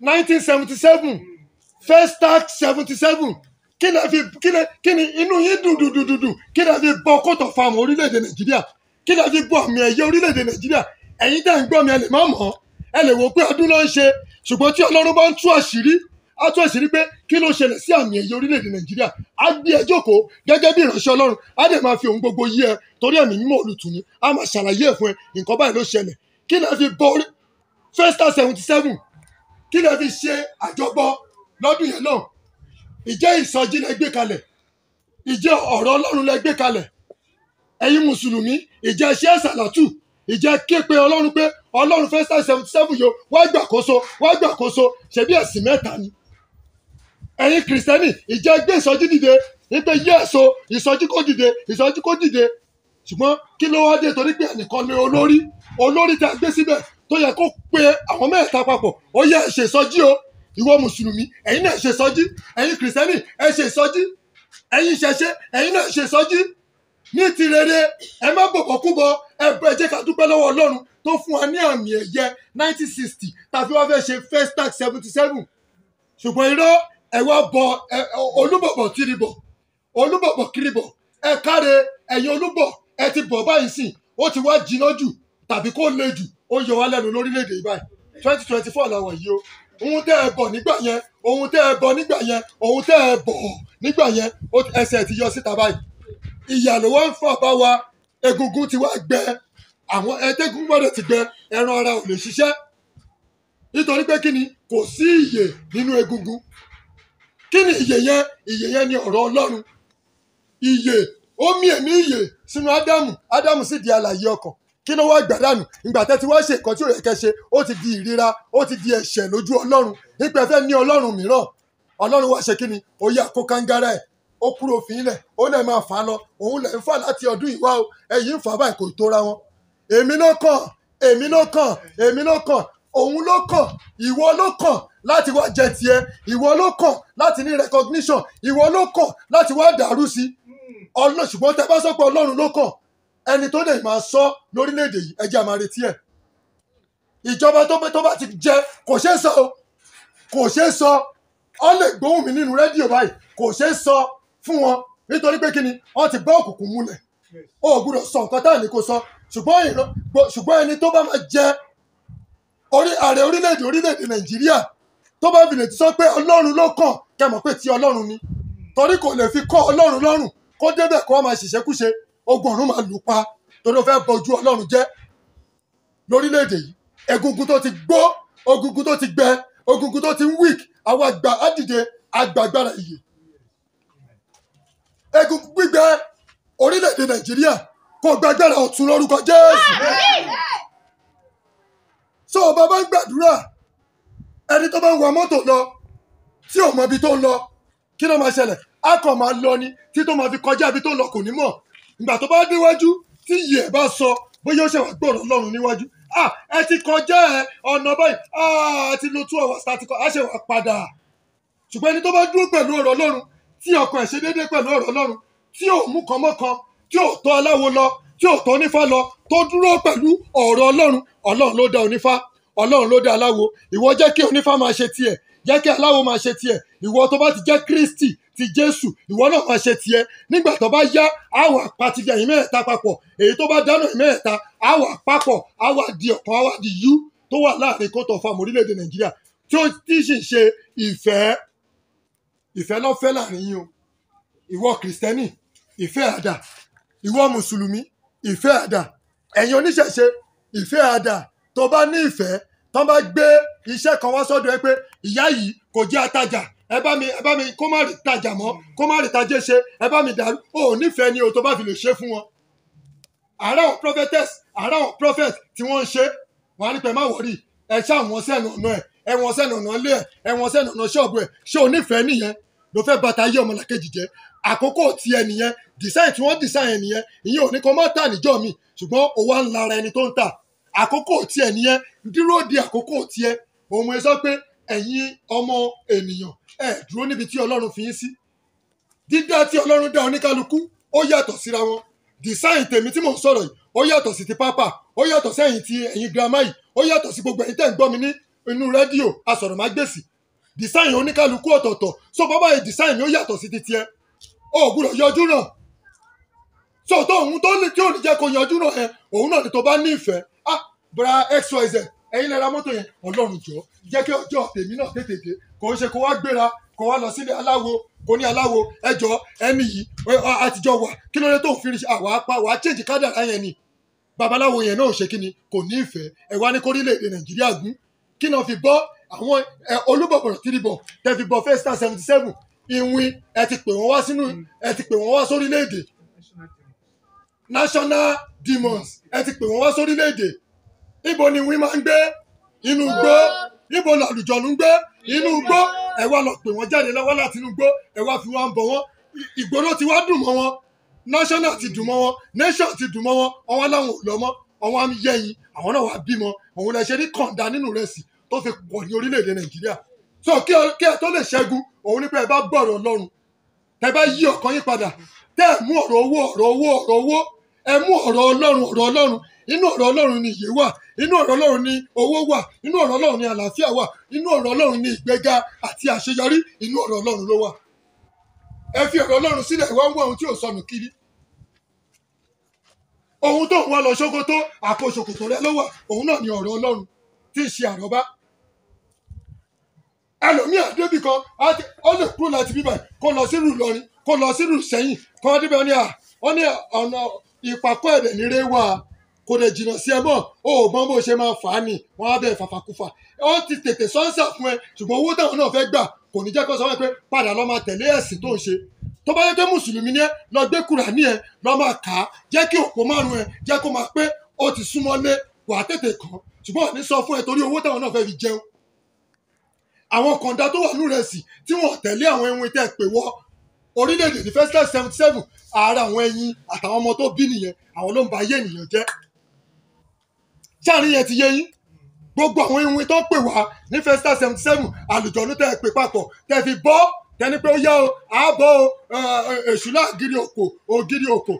nineteen seventy seven first tax seventy seven kí ni fi kí ni kí ni inú yín dùn dùn dùn dùn kí ni fi bọ kótó fáàmù orílẹ̀-èdè Nàìjíríà? Kí ni fi bọ àmì ẹ̀yẹ orílẹ̀-èdè Nàìjíríà? Ẹ̀yin ń gbọ́ mi ẹ lè má mọ̀. Ẹ lè wò pé ọdún ló ń ṣe ṣùgbọ́n tí Ọlọ́run bá ń tú àṣírí á tú àṣírí pé kí ló ṣẹlẹ̀ sí àmì ẹ̀yẹ orílẹ̀-èdè Nàìjíríà? Á gbé ẹ jókòó gẹ́gẹ́ bí ìránṣẹ́ Ọlọ́run. Á dẹ̀ máa fi ohun gbogbo yí ẹ torí ẹ̀mí mímọ́ olùtùnú á máa ṣàlàyé ẹ̀ fún ẹ nǹkan báyìí ló ṣẹlẹ̀. Kí ni fi bọ orí? First tax seventy seven kí ni fi ṣe àjọbọ lọ́dún yẹn náà? Ìjẹ́ ìsọjí lẹ gbé kalẹ̀? Ìjẹ́ ọ̀rọ̀ Ọlọ́run lẹ gbé kalẹ̀? Ẹ̀yin mùsùlùmí ìjẹ́ ṣẹ́ àṣàlátù ìjẹ́ képe Ọlọ́run pé Ọlọ́run first tax seventy seven yóò wá gbàkóso wá gbàkóso. Ṣebí ẹ̀sìn mẹ́ta ni ẹ̀yin kìrìsìtẹ́nì ìjẹ́ gbé ìsọjí dìde. Wípé yẹ́ẹ̀so ìsọjí kó dìde ìsọjí kó dìde. Ṣùgbọ́n kí ló wá dé torí pé ẹnìkan ni olórí? Olórí tí a gbé síbẹ̀ tó yẹ kó pe àwọn mẹ́ta papọ̀. Ó yẹ ẹ ṣe ìsọjí o ìwọ mùsùlùmí ẹ̀yin náà ṣe ìsọjí. Ẹ̀yin kìrìsìtẹ́nì ẹ ṣe ìsọjí. Ẹ̀yin ìṣẹ̀ṣe ẹ̀yin náà ṣe ìsọjí. Ní ti rere ẹ má bọ̀bọ̀ kú bọ ẹ bẹ jẹ́ ká dúpẹ́ lọ́wọ́ Ọlọ́run tó fún wa ní àmì ẹ̀yẹ nineteen tàbí wọ́n fẹ́ ṣe first tax seventy seven. Ṣùgbọ́n irọ́ ẹ wá bọ olúbọ̀bọ̀ tiribọ̀ olúbọ̀bọ̀ kiribọ̀ ẹ káre ẹ̀yin olúbọ̀ ẹ ti bọ̀ báyìí sìn ó ti wá jiná jù tàbí kó le jù ó yọ wá lẹ́nu lórílẹ̀‐èdè yìí báyìí. twenty twenty four làwọn yìí o. Ohun tẹ́ ẹ bọ̀ nígbà yẹn ohun tẹ́ ẹ bọ̀ nígbà yẹn ohun tẹ́ ẹ bọ̀ nígbà yẹn ẹsẹ̀ ti yọ síta báyìí. Ìyà ló wá ń fà bá wa. Egungun ti wá gbẹ. Àwọn ẹtẹgùn gbọ́dọ̀ ti gbẹ. Ẹran ara ò lè ṣiṣẹ́. Nítorí pé kí ni? Kò sí ìyè nínú egungun kí ni ìyè yẹn ìyè yẹn ni ọ̀rọ̀ Ọlọ́run. Ìyè ó mí ẹ̀mí ìyè sínú ádámù. Ádámù sì di alààyè ọkàn. Kí ló wá gbàdánù ìgbà tẹ́ ti wá ṣe nǹkan tí ò yẹ kẹ́ ṣe ó ti di ìríra ó ti di ẹ̀ṣẹ̀ lójú Ọlọ́run. Nípa ẹ fẹ́ ní Ọlọ́run mìíràn Ọlọ́run wá ṣe kí ni? Ó yá kó kángára ẹ̀ ó kúrò fín lẹ̀ ó lẹ̀ máa fà á lọ. Òun lẹ̀ ń fà láti ọdún ìwá o. Ẹ̀yìn ń fà báyìí kò tóra wọn. Èmi ló kàn èmi ló kàn èmi ló kàn òun ló kàn ìwọ ló kàn láti wá jẹ tiẹ̀ ìwọ ló kàn láti ní recognition ìwọ ló kàn láti wá dàrú sí ọlọ ṣùgbọ́n tẹ bá sọ pé Ọlọ́run ló kàn ẹni tó lè máa sọ lórílẹ̀‐èdè yìí ẹjẹ́ àmà retí ẹ̀. Ìjọba tó bá ti jẹ kò ṣeé sọ o kò ṣeé sọ. Ọ lè gbóhùn mi nínú rédíò báyìí kò ṣeé sọ fún wọn nítorí pé kí ni wọn ti bá òkùnkùn múlẹ̀. Ó ò gbúdọ̀ sọ nǹkan tá à ní kó sọ. Ṣùgbọ́n ẹni tó bá máa jẹ orí ààrẹ orílẹ̀-èdè orílẹ̀-èdè Nàìjíríà tó bá fi lè sọ pé Ọlọ́run ló kàn kẹ́ mọ̀ pé ti Ọlọ́run ni. Torí kò lè fi kọ́ Ọlọ́run lọ́rùn kó débẹ̀ kó máa ṣìṣẹ́kúṣe ogun ọ̀run máa lù pa torí ó fẹ́ bọjú Ọlọ́run jẹ́. Lórílẹ̀‐èdè yìí egungun tó ti gbó ogungun tó ti gbẹ ogungun tó ti ń weak àwọn àgbà á dìde àgbàgbára ìyè. Egungun gbígbẹ orílẹ̀‐èdè Nàìjíríà kò gbàgbára ọ̀tún lórúkọ Jésù so bàbá ń gbàdúrà. Ẹni tó bá ń wa mọ́tò lọ tí ò mọ ibi tó ń lọ kí ló máa ṣẹlẹ̀? Á kàn máa lọ ni tí tó máa fi kọjá ibi tó ń lọ kò ní mọ̀. Ìgbà tó bá déwájú tí iyì ẹ̀ bá sọ bóyá ó ṣe wà gbọ́dọ̀ lọ́rùn níwájú. Ẹ ti kọjá ẹ ọ̀nà báyìí. Ẹ ti lo two hours láti kọ á ṣe wà padà. Ṣùgbọ́n ẹni tó bá dúró pẹ̀lú ọ̀rọ̀ Ọlọ́run tí ọkàn ẹ̀ ṣe déédéé pẹ̀lú ọ̀rọ̀ Ọlọ́run tí ò mú kan mọ́kan tí ò tọ́ aláwo lọ tí ò tọ́ onífá lọ tó dúró pẹ̀lú ọ̀rọ̀ Ọlọ́run. Ọlọ́run ló dá onífá Ọlọ́run ló dá aláwo. Ìwọ jẹ́ kí onífá máa ṣe tiẹ̀ jẹ́ kí aláwo máa ṣe tiẹ̀. Ìwọ tó bá ti jẹ́ Kristi ti Jésù ìwọ náà máa ṣe tiẹ̀. Nígbà tó bá yá àwọn àpàtìgẹ̀ yìí mẹ́ẹ̀ta papọ̀. Èyí tó bá dáná yìí mẹ́ẹ̀ta àwọn àpapọ̀ àwa di ọ̀kan àwa di yú tó wà láàárín kótó fáwọn orílẹ̀-èdè Nàìjíríà tí ó tí sì ṣe ìfẹ́ ìfẹ́ ló fẹ́ láàárín yín o. Ìwọ kìrìsìtẹ́nì ìfẹ́ àdà ìwọ mùsùlùmí ìfẹ́ àdà ẹ̀yin oníṣẹ̀ṣe ìfẹ́ àdà tó bá ní ìfẹ́ tó bá gbé iṣẹ́ kan wá sọ́dọ̀ ẹ pé ìyá yìí kò jẹ́ atajà. Ẹ bá mi ẹ bá mi kó má rí tajà mọ́ kó má rí tajé ṣe. Ẹ bá mi dàrú. Ò nífẹ̀ẹ́ ni o tó bá fi lè ṣe fún wọn. àárẹ̀ àwọn prophetess àárẹ̀ àwọn prophet tí wọ́n ń ṣe. Wọ́n á ní pẹ́ má wọ̀rí ẹ ṣá wọn sẹ́nu ọ̀nà ẹ̀. Ẹ wọn sẹ́nu ọ̀nà ilé ẹ̀. Ẹ wọn sẹ́nu ọ̀nà ṣọ́ọ̀bù ẹ̀. Ṣé o nífẹ̀ẹ́ nìyẹn? Ló fẹ́ bàtà ayé ọmọlàkejì jẹ́ àkókò tiẹ̀ nìyẹn design tí wọ́n design ẹ̀ nìyẹn ìyẹn ò ní kó má tà níjọ́ mi ṣùgbọ́n ó wá ń lara ẹni tó ń tà. Àkókò tiẹ̀ nìyẹn dúró di àkókò tiẹ̀ òun mo sọ pé ẹ̀yin ọmọ ènìyàn ẹ dúró níbi tí ọlọ́run fi yín sí. Dídá tí ọlọ́run dá oníkálukú ó yàtọ̀ síra wọn. Design tèmi tí mò ń sọ̀rọ̀ yìí ó yàtọ̀ sí ti pápá ó yàtọ̀ sí ẹ̀yin ti ẹ̀yin girama yìí ó yàtọ̀ sí gbogbo ẹ̀yin tẹ́ ń gbọ́ mi ní inú rédíò asọ̀rọ̀mágbèsì. Design oníkálukú ọ̀tọ̀ọ̀tọ̀. So bàbá yìí design mi ó yàtọ̀ sí ti tiẹ̀ ó gbúdọ̀ yọjú náà. So tó òun tó ní tí ò ní jẹ́ kó yọjú náà ẹ òun náà ni tó bá ní ìfẹ́. Ah bra xyz ẹ̀yin lẹ ra mọ́tò yẹn. Ọlọ́run jọ jẹ́ kí ọjọ́ tèmi náà tètè dé. Kò ń ṣe kó wá gbéra kó wá lọ sílé aláwo kò ní aláwo. Ẹjọ́ ẹni yìí àtijọ́ wà. Kí ló dé tó ń fi àwa apá wàá change kádàrá yẹn ni babaláwo yẹn náà ò ṣe kí ni kò ní ìfẹ́. Ẹ wá ní kórílẹ̀-èdè nàìjíríà gún. Kí náà fi bọ́ àwọn olúbọ̀bọ̀rọ̀ tìrìbọ̀ tẹ first star seventy seven ìwìn ẹ ti pè wọ́n wá sínú ẹ ti pè wọ́n wá sórílẹ̀-èdè national demons ẹ ti pè wọ́n wá sórílẹ̀-èdè ibo ni ìwìn máa ń gbé? Inú igbó. Ibo làlùjọ̀nù ń gbé? Inú igbó. Ẹ wá lọ pè wọ́n jáde lọ́wọ́ láti inú igbó. Ẹ wá fi wọ́n bọ̀ wọ́n. Ìgboro ti wá dùn mọ́ wọn. National ti dùn mọ́ wọn. Nation ti dùn mọ́ wọn. Ọwọ́ láwọn ò lọ mọ́. Ọwọ́ àmì yẹyin. Àwọn náà wá bímọ. Òun lè ṣe ní kọ̀ǹda nínú rẹ̀ sí tó fi pọ̀ ní orílẹ̀-èdè nàìjíríà so kí ẹ tó lè ṣẹ́gun òun ní pé ẹ bá gbọ́rọ̀ ọlọ́run. Tẹ bá yí ọkàn yín padà tẹ ẹ mú ọ̀rọ̀ owó ọ̀rọ̀ owó ọ̀rọ̀ owó ẹ mú ọ̀rọ̀ ọlọ́run ọ̀rọ̀ ọlọ́run. Inú ọ̀rọ̀ ọlọ́run ni ìyè wà inú ọ̀rọ̀ ọlọ́run ni owó wà inú ọ̀rọ̀ ọlọ́run ni àlàáfíà wà inú ọ̀rọ̀ ọlọ́run ni ìgbéga àti àṣeyọrí inú ọ̀rọ̀ ọlọ́run ló wà. Ẹ fi ọ̀rọ̀ ọlọ́run sílẹ̀ wá ń wá ohun tí ò sọnù kiri. Ohun tó ń wá lọ ṣókótó àpò ṣòkòtò rẹ ló wà òun náà ni ọ̀rọ̀ ọlọ́run tí ń ṣe àrọ́bá ẹlòmíà débì kan ó lè kúrò láti bíbà kó lọ sírù Ìlọrin kó lọ sírù Ìṣẹ̀yìn kó wá débẹ̀ ó ní ọ̀nà ìpàkọ́ ẹ̀dẹ̀ nírè wà. Kò lè jìnnà sí ẹ mọ́. Ò mọ bó ṣe máa fà á nì wọ́n á bẹ̀ fàfàkùfà ó ti tètè sọ́nsà fún ẹ ṣùgbọ́n owó táwọn náà fẹ́ gbà kò ní jẹ́ kó sọ wọ́n pé padà lọ́ máa tẹ̀lé ẹ̀sìn tó ń ṣe. Tó bá yẹ pé mùsùlùmí ni ẹ lọ gbé Kùránì ẹ lọ máa kà á. Jẹ́ kí òpó márùn ẹ jẹ́ kó máa pé ó ti súnmọ́ lé wàá tètè kàn ṣùgbọ́n ò ní sọ fún ẹ torí owó táwọn náà fẹ́ fi jẹun àwọn kọ̀ǹda tó wà nínú rẹ̀ sí tí wọ́n tẹ̀lé àwọn ẹ̀wọ̀n tẹ́ pè wọ́ orílẹ̀-èdè ní first class seventy seven ààrẹ àwọn ẹyin àtàwọn ọmọ tó bí nìyẹn àwọn ló ń ba ayé ènìyàn jẹ́. Sáàrin yẹn ti yé yín? Gbogbo àwọn ẹ̀wọ̀n tó pè wá ní first class seventy seven àlùjọ̀nú tẹ́ pè papọ̀ tẹ́ fi bọ́ tẹ́ni pé ó yá o àbọ̀ èṣù láàgìrì òkò ògiri òkò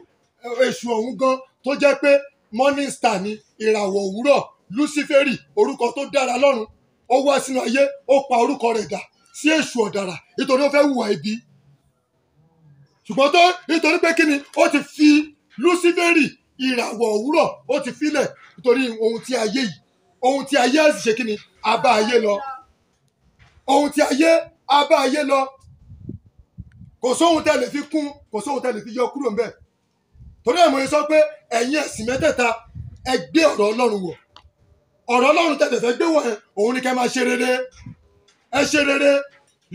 èṣù ọ̀hún gan tó jẹ́ pé morning star ni ìràwọ̀ òwúrọ̀ luciferi orúkọ tó dára lọ́run ó wá sínú ayé ó pa orúkọ rẹ̀ dà sí èṣù ọ̀dàrà nítorí ó fẹ́ hùwà ibi ṣùgbọ́n tó nítorí pé kíni ó ti fi luciferi ìràwọ̀ òwúrọ̀ ó ti filẹ̀ nítorí ohun tí ayé yìí ohun tí ayé sì ṣe kíni abá ayé lọ. Ohun tí ayé abá ayé lọ. Kò sóhun tẹ́ lè fi kún kò sóhun tẹ́ lè fi yọ kúrò ńbẹ̀ torí ẹ̀ mo sọ pé ẹ̀yin ẹ̀sìn mẹ́tẹ̀ẹ̀ta ẹ gbé ọ̀rọ̀ ọlọ́run wọ̀ ọ̀rọ̀ ọlọ́run tẹ̀tẹ̀ fẹ́ gbé wọ̀ ẹ́ òun ni kẹ́ máa ṣe rere. Ẹ ṣe rere.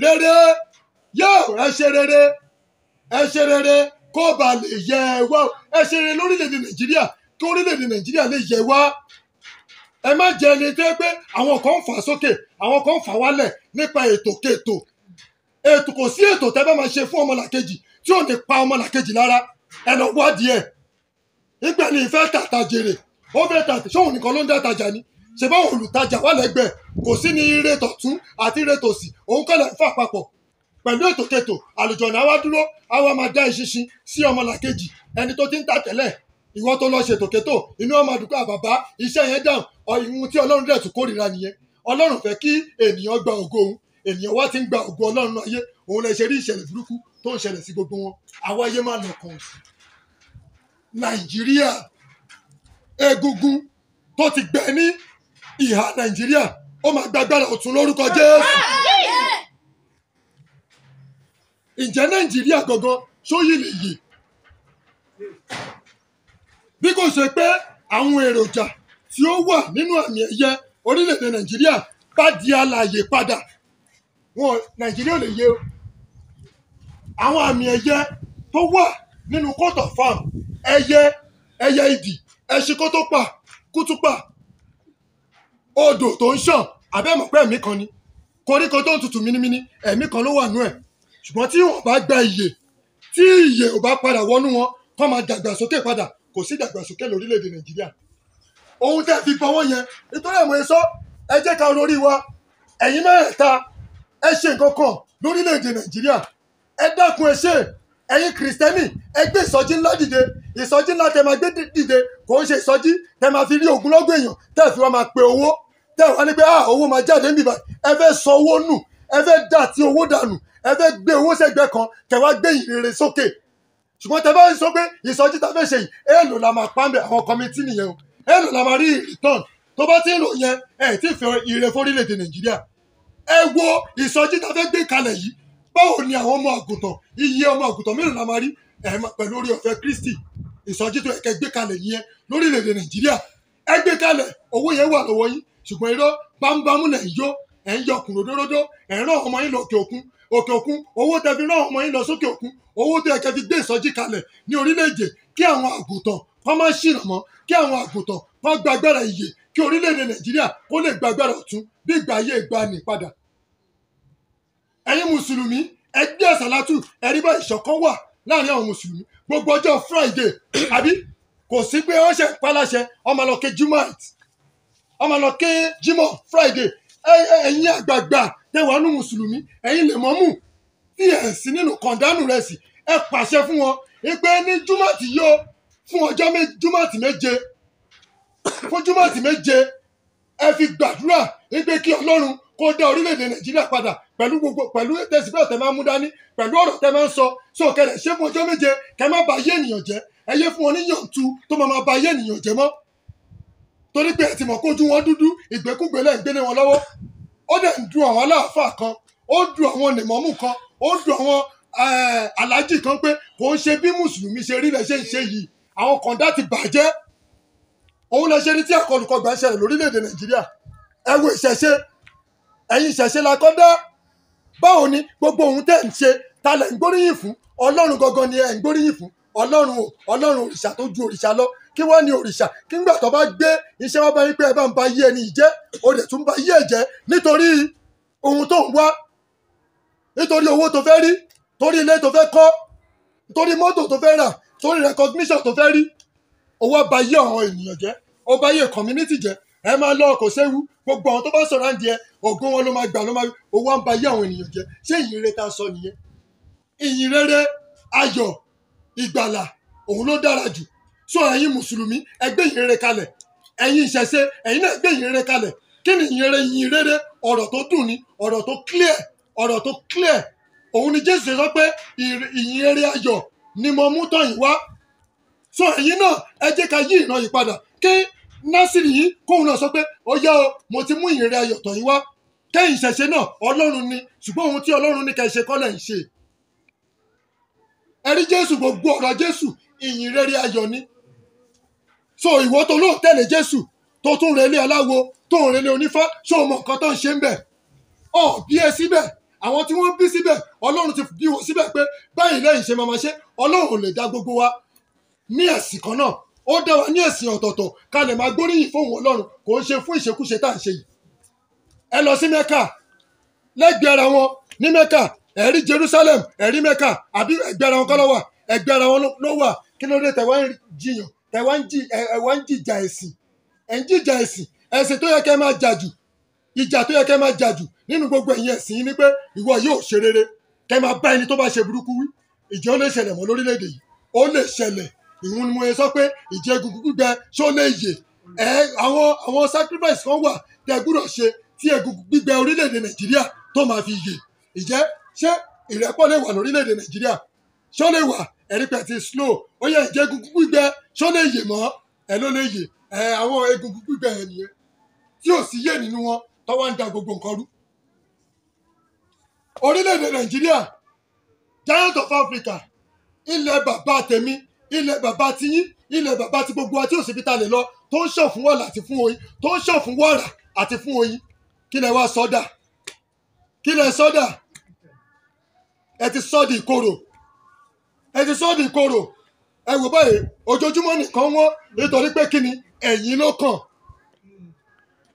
Rere. Yóò ẹ ṣe rere. Ẹ ṣe rere. Kó ba lè yẹ ẹ wá ẹ ṣe rere lórílẹ̀‐èdè nàìjíríà. Kí orílẹ̀‐èdè nàìjíríà lè yẹ wá. Ẹ má jẹ ẹni tẹ́ pé àwọn kan fà sókè àwọn kan fà wálẹ̀ nípa ètò kéètò ètò kò sí ètò tẹ́ bá máa ṣe fún ọmọlàkejì tí ò ní pa ọmọlàkejì lára. Ẹ lọ wádìí ẹ̀. Ìgbà ni ìfẹ́ tàtà jèrè. Ó fẹ́ tàtà ṣóun nìkan ló ń dá tajà ni ṣe báwọn olùtajà wà lẹ́gbẹ̀ẹ́? Kò sí ní ire tọ̀tún àti ire tòsì. Òun kọ́ lẹ̀ ń fà papọ̀. Pẹ̀lú ètò kẹtò àlùjọ̀nà àwa dúró àwa máa dá ìṣinṣin sí ọmọlàkejì. Ẹni tó ti ń ta tẹ́lẹ̀ ìwọ tó lọ ṣètò kẹtò inú ọmọ àdúgbò àbàbá iṣẹ́ yẹn dáhùn. Ìhun tí ọlọ́run dẹ̀ tún kórìíra nìyẹn. Ọlọ́run fẹ́ kí ènìyàn gba ògo òun. Ènìyàn wá ti ń gba ògo ọlọ́run ayé òun lè ṣe rí ìṣẹ̀lẹ̀ burúkú tó ń ṣẹlẹ̀ sí gbogbo wọn. Àwa ayé máa lọ kàn sí. Nàìjíríà egungun tó ti gbẹ ní ìhà nàìjíríà ó máa gbàgbára ọ̀tún lórúkọ jésù. Ǹjẹ́ nàìjíríà gangan sóyè lè yè bí kò ṣe pé àwọn èròjà tí ó wà nínú àmì ẹ̀yẹ orílẹ̀-èdè nàìjíríà bá di alààyè padà wọn nàìjíríà lè yé o. Àwọn àmì ẹ̀yẹ tó wà nínú court of farm ẹyẹ ẹyẹ idì ẹṣin kó tó pa kútúpà odò tó ń ṣàn. Abẹ́mọ̀pẹ́ ẹ̀mí kan ni. Koríko tó ń tutù mínímíní ẹ̀mí kan ló wà nú ẹ̀. Ṣùgbọ́n tí wọn bá gba ìyè tí ìyè ò bá padà wọnú wọn kọ́ máa dàgbàsókè padà. Kò sí dàgbàsókè lórílẹ̀‐èdè nàìjíríà. Ohun tẹ́ fi gbọ́wọ́ yẹn nítorí ẹ sọ ẹ jẹ́ ká lórí wa. Ẹ̀yin mẹ́rẹ̀ẹ̀ta ẹ ṣe nǹkan kan lórílẹ̀‐èdè nàìjíríà. Ẹ dákun ẹ ṣe. Ẹ̀yin kìrìsìtẹ́nì ẹ gbé ìsọjí ńlá dìde. Ìsọjí ńlá tẹ máa gbé dìde kò ń ṣe ìsọjí. Tẹ máa fi rí ogunlọ́gọ̀ èèyàn tẹ fi wá máa pe owó tẹ wá ní pé ah owó máa jáde níbí báyìí. Ẹ fẹ́ sọ owó nù. Ẹ fẹ́ dà tí owó dànù. Ẹ fẹ́ gbé owó sẹ́gbẹ́ kan. Kẹ wá gbé ìrere sókè. Ṣùgbọ́n tẹ bá ń sọ pé ìsọjí ta fẹ́ ṣe yìí èèlò la máa pa ń bẹ àwọn kọmitì nìyẹn o. Èèlò la máa rí return. Tó bá ti ń lò yẹn ẹ ì fẹ́ ire fórílẹ̀-èdè nàìjíríà. Ẹ wo ìsọjí ta fẹ́ gbé kalẹ̀ yìí. Báwo ni àwọn ọmọ àgùntàn iye ọmọ àgùntàn mélòó la máa rí? Ẹ pẹ̀lú orí ọ̀fẹ́ kristi. Ìsọjí tó yẹ kẹ́ gbé kalẹ̀ yẹn lórílẹ̀-èdè nàìjíríà. Ẹ gbé kalẹ̀ owó yẹn wà lọ́wọ́ yín ṣùgbọ́n irọ́ bámúbámú lẹ̀ ń yó ẹ̀ ń yọ kùnródóródó ẹ̀ ń rán ọmọ yín lọ òkè òkun òkè òkun owó tẹ fi rán ọmọ yín lọ sókè òkun owó tó yẹ kẹ́ fi gbé ìsọjí kalẹ̀ ní orílẹ̀-èdè kí àwọn àgùntàn kọ́ máa ṣìnà mọ́ kí àwọn àgùntàn kọ́ gbàgbára ìyè kí orílẹ̀-èdè nàìjíríà kó lè gbàgbára ọ̀tún bí ìgbà ayé ìgbani padà. Ẹ̀yin mùsùlùmí ẹgbẹ́ àsálátù ẹ̀rí ìṣọ̀kan wà láàárín àwọn mùsùlùmí. Gbogbo ọjọ́ friday àbí? Kò sí pé wọ́n ṣe paláṣẹ ọmọ lọ ọmọ lọ ké jimoh friday. Ẹ̀yin àgbààgbà tẹwàá nù mùsùlùmí ẹ̀yin lè mọ́mù tí ẹ̀ sí nínú kọ̀ǹdánù rẹ̀ sí. Ẹ pàṣẹ fún wọn pé ní jumat yóò fún ọjọ́ jumat méje *coughs* fún jumat méje ẹ fi gbàdúrà wípé kí ọlọ́run kó dá orílẹ̀-èdè nàìjíríà padà pẹ̀lú gbogbo pẹ̀lú tẹ̀síbẹ̀ tẹ máa mú dání pẹ̀lú ọ̀rọ̀ tẹ máa ń sọ. Sọ kẹlẹ̀ ṣé fún ọjọ́ méje kẹ má ba ayé ènìyàn jẹ́. Ẹ yé fún wọn ní yọ̀ǹtu tó máa máa ba ayé ènìyàn jẹ́ mọ́ torí pé ẹ ti mọ̀ kójú wọn dúdú ìgbékúgbé lẹ́ ń gbélé wọn lọ́wọ́. Ó dẹ̀ ń dun àwọn aláàfáà kan ó dun àwọn nìmọ̀mù kan ó dun àwọn eh, aláàjì kan pé kò ń ṣe bí mùsùlùmí ṣe rí lẹ ṣe ń ṣe yìí. Àwọn kọ̀ǹdá ti bàjẹ́. Òun lè ṣe ní tí àkọlùkọgbà ń ṣẹlẹ̀ lórílẹ̀‐èdè nàìjíríà. Ẹ wo ìṣẹ̀ṣe. Ẹ̀yin ìṣẹ̀ṣe la kọ́ dá. Báwo ni gbogbo ohun tẹ̀ ń ṣe ta lẹ̀ ń gbóríyìn fún? Ọlọ́run gangan ni ẹ̀ ń gbóríyìn fún. Ọlọ́run òrìṣà tó ju òrìṣà lọ kí wọ́n ní òrìṣà? Kí ńgbà tó bá gbé iṣẹ́ wá bá yín pé ẹ bá ń ba yé ẹni yìí jẹ́ o dẹ̀ tún ba yé ẹ̀ jẹ́ nítorí ohun tó ń wá nítorí owó tó fẹ́ rí torí ilé tó fẹ́ kọ́ torí mọ́tò tó fẹ́ rà torí recognition tó fẹ́ rí. Owó bá yé àwọn ènìyàn jẹ́ ó bá yé community jẹ́. Ẹ máa lọ kò séwu gbogbo àwọn tó bá sọ̀rọ̀ àǹdí ẹ ògùn wọn ló máa gbà ló máa owó à ń ba yé àwọn ènìyàn jẹ́. Ṣé ìyìn rere tá a sọ nìyẹn? Ìyìn rere ayọ̀ ìgbàlà òun ló dára jù sọ ẹ̀yin mùsùlùmí ẹ gbé ìyìn rere kalẹ̀. Ẹ̀yin ìṣẹ̀ṣe ẹ̀yin náà gbé ìyìn rere kalẹ̀. Kí ni ìyìn rere? Ìyìn rere ọ̀rọ̀ tó dùn ni ọ̀rọ̀ tó clear ọ̀rọ̀ tó clear. Òun ni jésù sọ pé ìyìn rere ayọ̀ ni mo mú tọ̀ yín wá. So ẹ̀yin náà ẹ jẹ́ ká yí ìran yìí padà. Kí násìrì yìí kóun náà sọ pé ó yá o mo ti mú ìyìn rere ayọ̀ tọ̀ yín wá. Kẹ́yìn ìṣẹ̀ṣe náà ọlọ́run ni ṣùgbọ́n ohun tí ọlọ́run ní ká ṣe kọ́ ń ṣe. Ẹ rí jésù gbogbo ọ̀rọ̀ jésù ìyìn rere ayọ̀ ni so ìwọ tó lóò tẹ̀lé jésù tó tún relé aláwo tó ń relé onífá ṣé o mọ nǹkan tó ń ṣe ń bẹ̀? Ọ bí ẹ síbẹ̀. Àwọn tí wọ́n bí síbẹ̀ ọlọ́run ti bí wọn síbẹ̀ pé báyìí lẹ́yìn ṣe máa ṣe. Ọlọ́run ò lè dá gbogbo wa ní ẹ̀sìn kan náà. Ó dá wa ní ẹ̀sìn ọ̀tọ̀ọ̀tọ̀ ká lè máa gbóríyìn fóun ọlọ́run. Kò ń ṣe fún ìṣekúṣe tá à ń ṣe yìí. Ẹ lọ sí mẹ́kà. Lẹ́gbẹ̀ẹ́ ara wọn ní mẹ́kà. Ẹ rí jerusalem ẹ rí mẹ́kà. Àbí ẹgbẹ́ ara wọn kọ́ ló wà? Ẹgbẹ́ ara wọn ló wà. Kí ló dé tẹ̀wá ń jiyàn tẹ̀wá ń jìjà ẹ̀sìn. Ẹ̀ ń jìjà ẹ̀sìn. Ẹ̀sìn tó yẹ kẹ́ máa jà jù ìjà tó yẹ kẹ́ máa jà jù nínú gbogbo ẹ̀yin ẹ̀sìn yìí ni pé ìwọ yóò ṣe rere. Kẹ́ máa bá ẹni tó bá ṣe burúkú wí. Ìjẹ́ ó lè ṣẹlẹ̀ mọ́ lórílẹ̀‐èdè yìí. Ó lè ṣẹlẹ̀. Ìhun ni mo sọ pé ìjẹ́ egungun gbígbẹ ṣó lè yè. Ẹ àwọn àwọn sacrifice kan wà tẹ́ gbúdọ̀ ṣe tí egungun gbígbẹ orílẹ̀‐èdè nàìjíríà tó máa fi yè. Ìjẹ́ ṣé ìrẹ́pọ̀ lè wà lórílẹ̀‐èdè nàìjíríà? Ṣó lè wà? Ẹ̀rí pẹ̀ ti slow. Ó yẹ ìjẹ́ egungun gbígbẹ ṣó lè yè mọ́? Ẹ ló lè yè. Ẹ àwọn egungun gbígbẹ ẹ nìyẹn. Tí ò sí yé nínú wọn tọ́wọ́ ń da gbogbo nǹkan rú. orílẹ̀-èdè nàìjíríà giant of africa ilẹ̀ bàbá tèmi ilẹ̀ bàbá tiyín ilẹ̀ bàbá ti gbogbo àti òsibí ta lè lọ tó ń ṣàn fún wàrà àti fún oyin tó ń ṣàn fún wàrà àti fún oyin. Kí lẹ wá sọdà? Kí lẹ sọdà? Ẹ ti sọ ìkorò. Ẹ ti sọ ìkorò ẹ wò báyìí ojoojúmọ́ nìkan wọ́n nítorí pé kí ni ẹ̀yin ló kàn.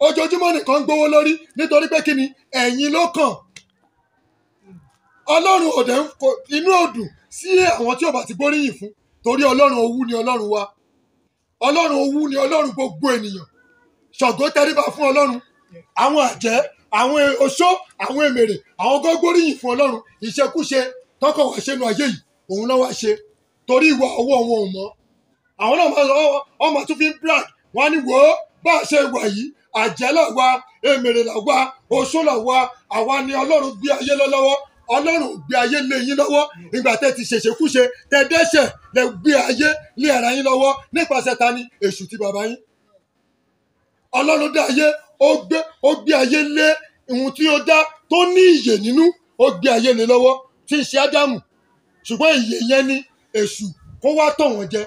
Ojoojúmọ́ nìkan gbówó lórí nítorí pé kí ni ẹ̀yin ló kàn. Ọlọ́run òde inú òdùn sí àwọn tí ò bá ti gbóríyìn fún torí ọlọ́run owú ni ọlọ́run wa. Ọlọ́run owú ni ọlọ́run gbogbo ènìyàn. Ṣàngó tẹríba fún ọlọ́run. Àwọn àjẹ́ àwọn oṣó àwọn èmèrè àwọn tó gbóríyìn fún ọlọ́run ìṣekúṣe tọkọ wá ṣe nu ayé yìí òun náà wá ṣe torí ìwà ọwọ́ wọn ò mọ́. Àwọn náà máa ọ- ọmọ tún fi ń brag. Wọn á ní wò ó bá a ṣe wà yìí àjẹ́ là wá èmèrè là wá oṣó là wá àwa ni ọlọ́run gbé ayé lọ lọ́wọ́. Ọlọ́run gbé ayé lé yín lọ́wọ́. Ìgbà tẹ́ ti ṣèṣekúṣe tẹ́ dẹ́ṣẹ̀ lẹ gbé ayé lé ara yín lọ́wọ́. Nípasẹ̀ ta ni? Èṣù ti bàbá yín. Ọlọ́run dá ayé ó gbé ó gbé ayé lé ohun tí ó dá tó ní ìyè nínú ó gbé ayé lé lọ́wọ́. Tí ń ṣe ádámù. Ṣùgbọ́n ìyè yẹn ni èṣù kó wá tọ̀ wọ́n jẹ.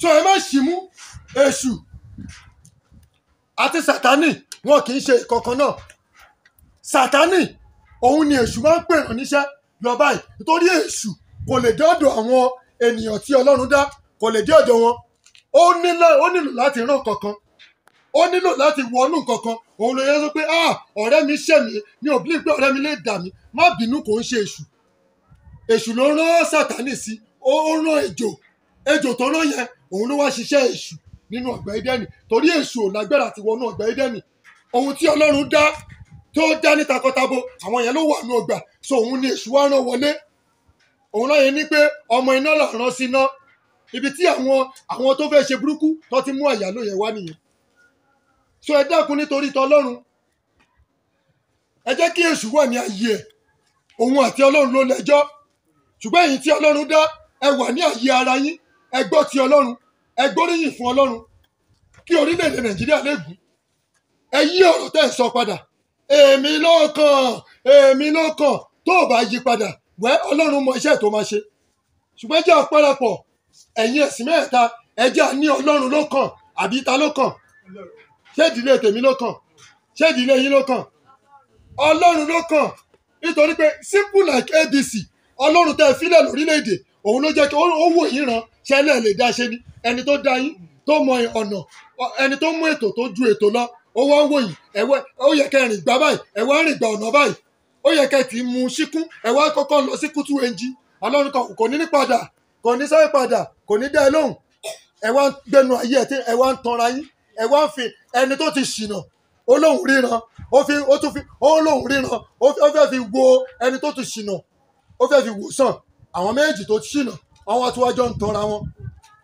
So ẹ má ṣì mú èṣù. Àti sátánì wọn kì í ṣe ìkankan náà. Sátánì òun ni èṣù máa ń pè rán níṣẹ́. Lọ báyìí nítorí èṣù kò lè dé ọ̀dọ̀ àwọn ènìyàn tí ọlọ́run dá kò lè dé ọ̀dọ̀ wọn. Ó nílò láti rán kankan ó nílò láti wọnú kankan òun ló yẹ sọ pé ah ọ̀rẹ́ mi ṣẹ̀ mí. Mi ò bí pé ọ̀rẹ́ mi lè dà mí. Má bínú kò ń ṣe èṣù èṣù ló rán sátánì sí ó rán ejò. Ejò tó rán yẹn òun ló wá ṣiṣẹ́ èṣù nínú ọgbà ẹdẹ́nì torí èṣù ò lágbára àti wọnú ọgbà ẹdẹ́nì ohun tí ọlọ́run dá tó dá ní takọtabo àwọn yẹn ló wà ní ọgbà. So òun ni èṣù wá rán wọlé. Òun yẹn ní pé ọmọ iná là rán sí iná. Ibi tí àwọn àwọn tó fẹ́ ṣe burúkú tó ti mú àyálò yẹn wá nìyẹn. So ẹ dákun nítorí tọlọ́run. Ẹ jẹ́ kí èṣù wà ní ayé ẹ̀. Òun àti ọlọ́run ló lẹ́jọ́ ṣùgbọ́n èyí tí ọlọ́run dá ẹ wà ní ayé ara yín. Ẹ gbọ́ ti ọlọ́run. Ẹ gbóríyìn fún ọlọ́run. Kí orílẹ̀-èdè nàìjíríà lè gùn. Ẹ yí ọ̀rọ̀ tẹ́ ẹ sọ padà. Èmi ló kàn èmi ló kàn tó o bá yí padà wẹ́ ọlọ́run mọ iṣẹ́ tó máa ṣe. Ṣùgbọ́n ẹ jẹ́ àpárapọ̀ ẹ̀yin ẹ̀sìn mẹ́ta ẹ jẹ́ àní ọlọ́run ló kàn àbí ta ló kàn ṣé ìdílé tèmi ló kàn ṣé ìdílé yín ló kàn ọlọ́run ló kàn nítorí pé simple like abc ọlọ́run tẹ́ ẹ fílẹ̀ lórílẹ̀‐èdè òun ló jẹ́ kí ó wò yín ràn ṣẹlẹ̀ lè dá ṣe ni? Ẹni tó dá yín tó mọ ọ̀nà ẹni tó mú ètò tó ju ètò lọ ó wá ń wò yín ẹ̀wẹ́ ó yẹ kẹ́ rìn gbà báyìí ẹ̀wẹ́ rìn gbà ọ̀nà báyìí ó yẹ kẹ́ í mu síkún ẹ̀wẹ́ kọ́kọ́ lọ sí kútú ẹnjí ọlọ́run kò ní ní padà kò ní sáré padà kò ní dá ẹ lóhùn. Ẹ wá ń gbẹnu ayé ẹ tí ẹ wá ń tanra yín ẹ wá ń fi ẹni tó ti ṣìnà ó lóun ríran ó fi ó tún fi ó lóun ríran ó fẹ́ fi wo ẹni tó ti ṣìnà ó fẹ́ fi wò sàn àwọn méjì tó ṣìnà àwọn àtiwájọ ń tanra wọn.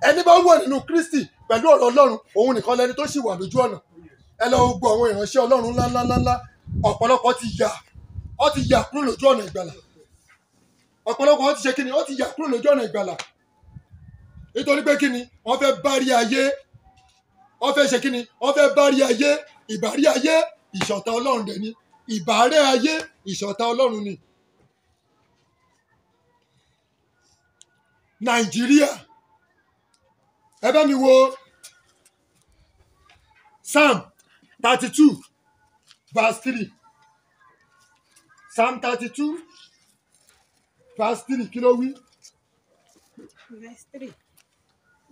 Ẹni bá wà nínú kristi pẹ̀lú ọ̀rọ̀ ọlọ́run òun nìkan lẹni tó ṣì wà lójú ọ̀nà. Ẹ lọ gbogbo àwọn ìránṣẹ́ ọlọ́run ńláńláńlá. Ọ̀pọ̀lọpọ̀ ti yà ọ ti yà kúrò lójú ọ̀nà ìgbàlà. Ọ̀pọ̀lọpọ̀ ọ ti ṣe kíni ọ ti yà kúrò lójú ọ̀nà ìgbàlà. Nítorí pé kíni wọ́n fẹ́ bárí ayé. Wọ́n fẹ́ ṣe kíni wọ́n fẹ́ bárí ayé. Ìbárí ayé ìṣọ̀tá ọlọ́run dẹ̀ ni. Ìbárẹ́ ayé ìṣọ̀tá ọlọ́run ni. Nàìjíríà ẹ bá mi wo psalm thirty two verse three. Psalm thirty two verse three kí ló wí. verse three.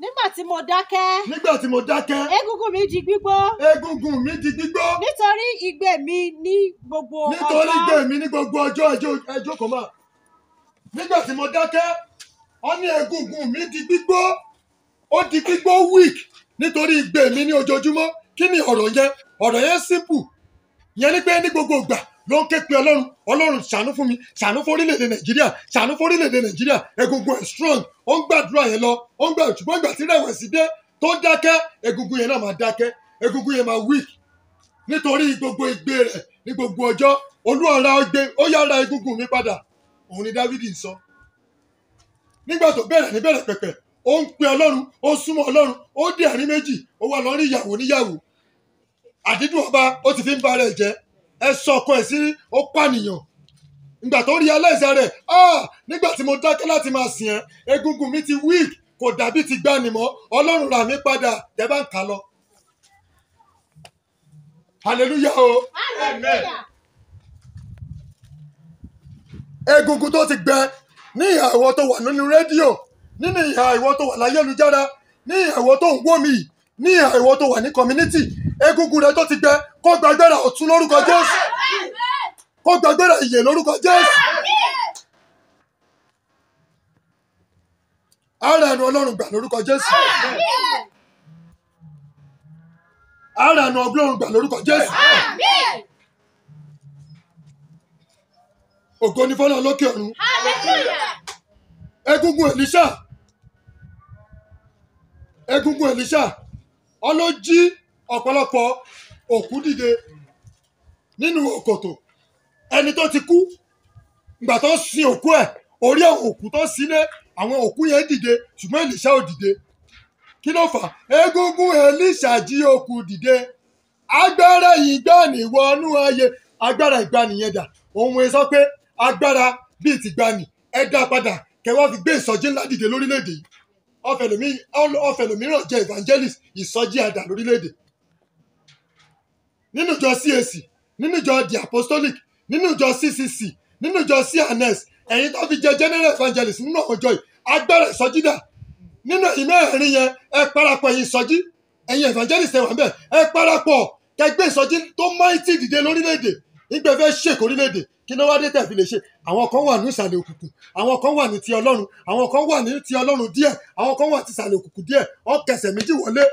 nígbà tí mo dákẹ́. Nígbà tí mo dákẹ́. Egungun mi di gbígbó. Egungun mi di gbígbó. Nítorí igbe mi ní gbogbo nítorí ọjọ́. gbé mi ní gbogbo ọjọ́ ẹjọ́ ẹjọ́ kan máa. Nígbà tí mo dákẹ́ ọ ní egungun mi di gbígbó. Ó di gbígbó weak nítorí ìgbé mi ní ojoojúmọ́. Kí ni ọ̀rọ̀ yẹn? Ọ̀rọ̀ yẹn simple. Yẹn ni pé ní gbogbo ìgbà ló ń ké pe ọlọ́run. Ọlọ́run ṣàánú fún mi ṣàánú fún orílẹ̀-èdè nàìjíríà ṣàánú fún orílẹ̀-èdè nàìjíríà. Egungun ẹ̀ strong ó ń gbàdúrà yẹn lọ ó ń gbà ṣùgbọ́n ìgbà tí rẹ̀wẹ̀sì dé tó dákẹ́ egungun yẹn náà máa dákẹ́. Egungun yẹn máa weak nítorí gbogbo ìgbé rẹ̀ ní gbogbo ọjọ́. Olúwara ọgbẹ ó yára egungun mi padà. Òun ni dávidi sọ nígbà tó bẹ̀rẹ̀ ní bẹ̀rẹ̀ pẹ̀pẹ̀ ó ń pe ọlọ́run ó súnmọ́ ọlọ́run ó dé àárín méjì ó wà lọ rí ìyàwó níyàwó àdídùn ọba ó ti fi ń ba rẹ̀ jẹ́. Ẹ sọ ọkọ ẹ̀ sí ó pànìyàn. Ìgbà tó rí aláìsàn rẹ̀ ah nígbà tí mo dákẹ́ láti máa sìn ẹ́ egungun mi ti weak kò dàbí ti gbani mọ́. Ọlọ́run rà mí padà tẹ́ bá ń kà lọ. hallelujah o. Hallelujah. egungun tó ti gbẹ ní ìhà ìwọ tó wà nínú rédíò nínú ìhà ìwọ tó wà láyélujára ní ìhà ìwọ tó ń wò ní ìhà tó wà ní community egungun rẹ tó ti gbẹ kó gbàgbéra ọ̀tún lórúkọ jésù. Kó gbàgbéra ìyè lórúkọ jésù. Ara ẹnu ọlọ́run gbà lórúkọ jésù. Ara ẹnu ọlọ́run gbà lórúkọ jésù ògo ni fọlọ́ lókè ọ̀run. Egungun elisha. Egungun elisha. Ọlọ́jí ọ̀pọ̀lọpọ̀ òkú dìde nínú òkòtò ẹni tó ti kú ìgbà tó sin òkú ẹ̀ orí òkú tó sílé àwọn òkú yẹn dìde ṣùgbọ́n elisha ò dìde. Kí ló fà egungun elisha jí òkú dìde. Agbára ìgbani wọnú ayé. Agbára ìgbani yẹn dà. Òun sọ pé agbára bíi ti gbani ẹ dá padà kẹwàá fi gbé ìsọjí ńlá dìde lórílẹ̀‐èdè yìí. Ọ̀fẹ̀lòmí- ọ̀fẹ̀lòmíràn jẹ́ evangelist ìsọjí àdà lórílẹ̀‐èdè. Nínú ìjọ CAC nínú ìjọ the apostolic nínú ìjọ CCC nínú ìjọ cns ẹ̀yin tó fi jẹ general evangelist nínú ìjọ yìí agbára ìsọjí dà. Nínú ẹ̀yin mẹ́rin yẹn ẹ parapọ̀ ẹ̀yin ìsọjí. Ẹ̀yin evangelist ẹ wà ń bẹ̀ ẹ parapọ̀ kẹgbẹ́ ìsọjí tó máìtì dìde lórílẹ̀‐èdè nígbà fẹ́ ṣèkó orílẹ̀‐èdè kí ló wá dé tẹ̀ fi lè ṣe? Àwọn kan wà ní ìsàlẹ̀ òkùnkùn àwọn kan wà ní ti ọlọ́run àwọn kan wà ní ti ọlọ́run díẹ̀ àwọn kan wà ti ìsàlẹ̀ òkùnkùn díẹ̀. Ọ kẹsẹ̀ méjì wọlé.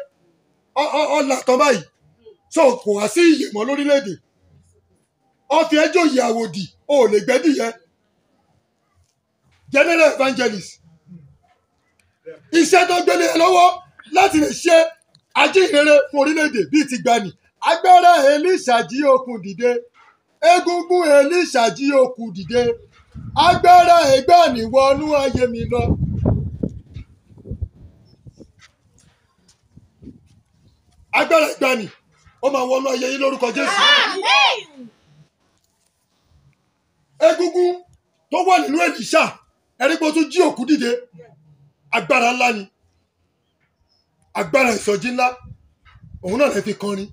Ọ ọ ọ là tán báyìí. So kò wá sí ìyè mọ́ lórílẹ̀‐èdè. Ọ fi ẹjọ́ àwòdì o ò lè gbẹ́dì yẹn. General evangelist iṣẹ́ tó gbélé ẹ lọ́wọ́ láti lè ṣe ajínrere fún orílẹ̀-èdè bíi ti gbani agbára elisha jí okùn dìde egungun elisha jí okùn dìde. Agbára ìgbani wọnú ayé mi lọ. agbára ìgbani ó máa wọnú ayé yín lórúkọ jésù. Egungun tó wà nínú elisha ẹni pé ó tún jí òkú dìde. Agbára ńlá ni. Agbára ìsọjí ńlá òun náà lè fi kọrin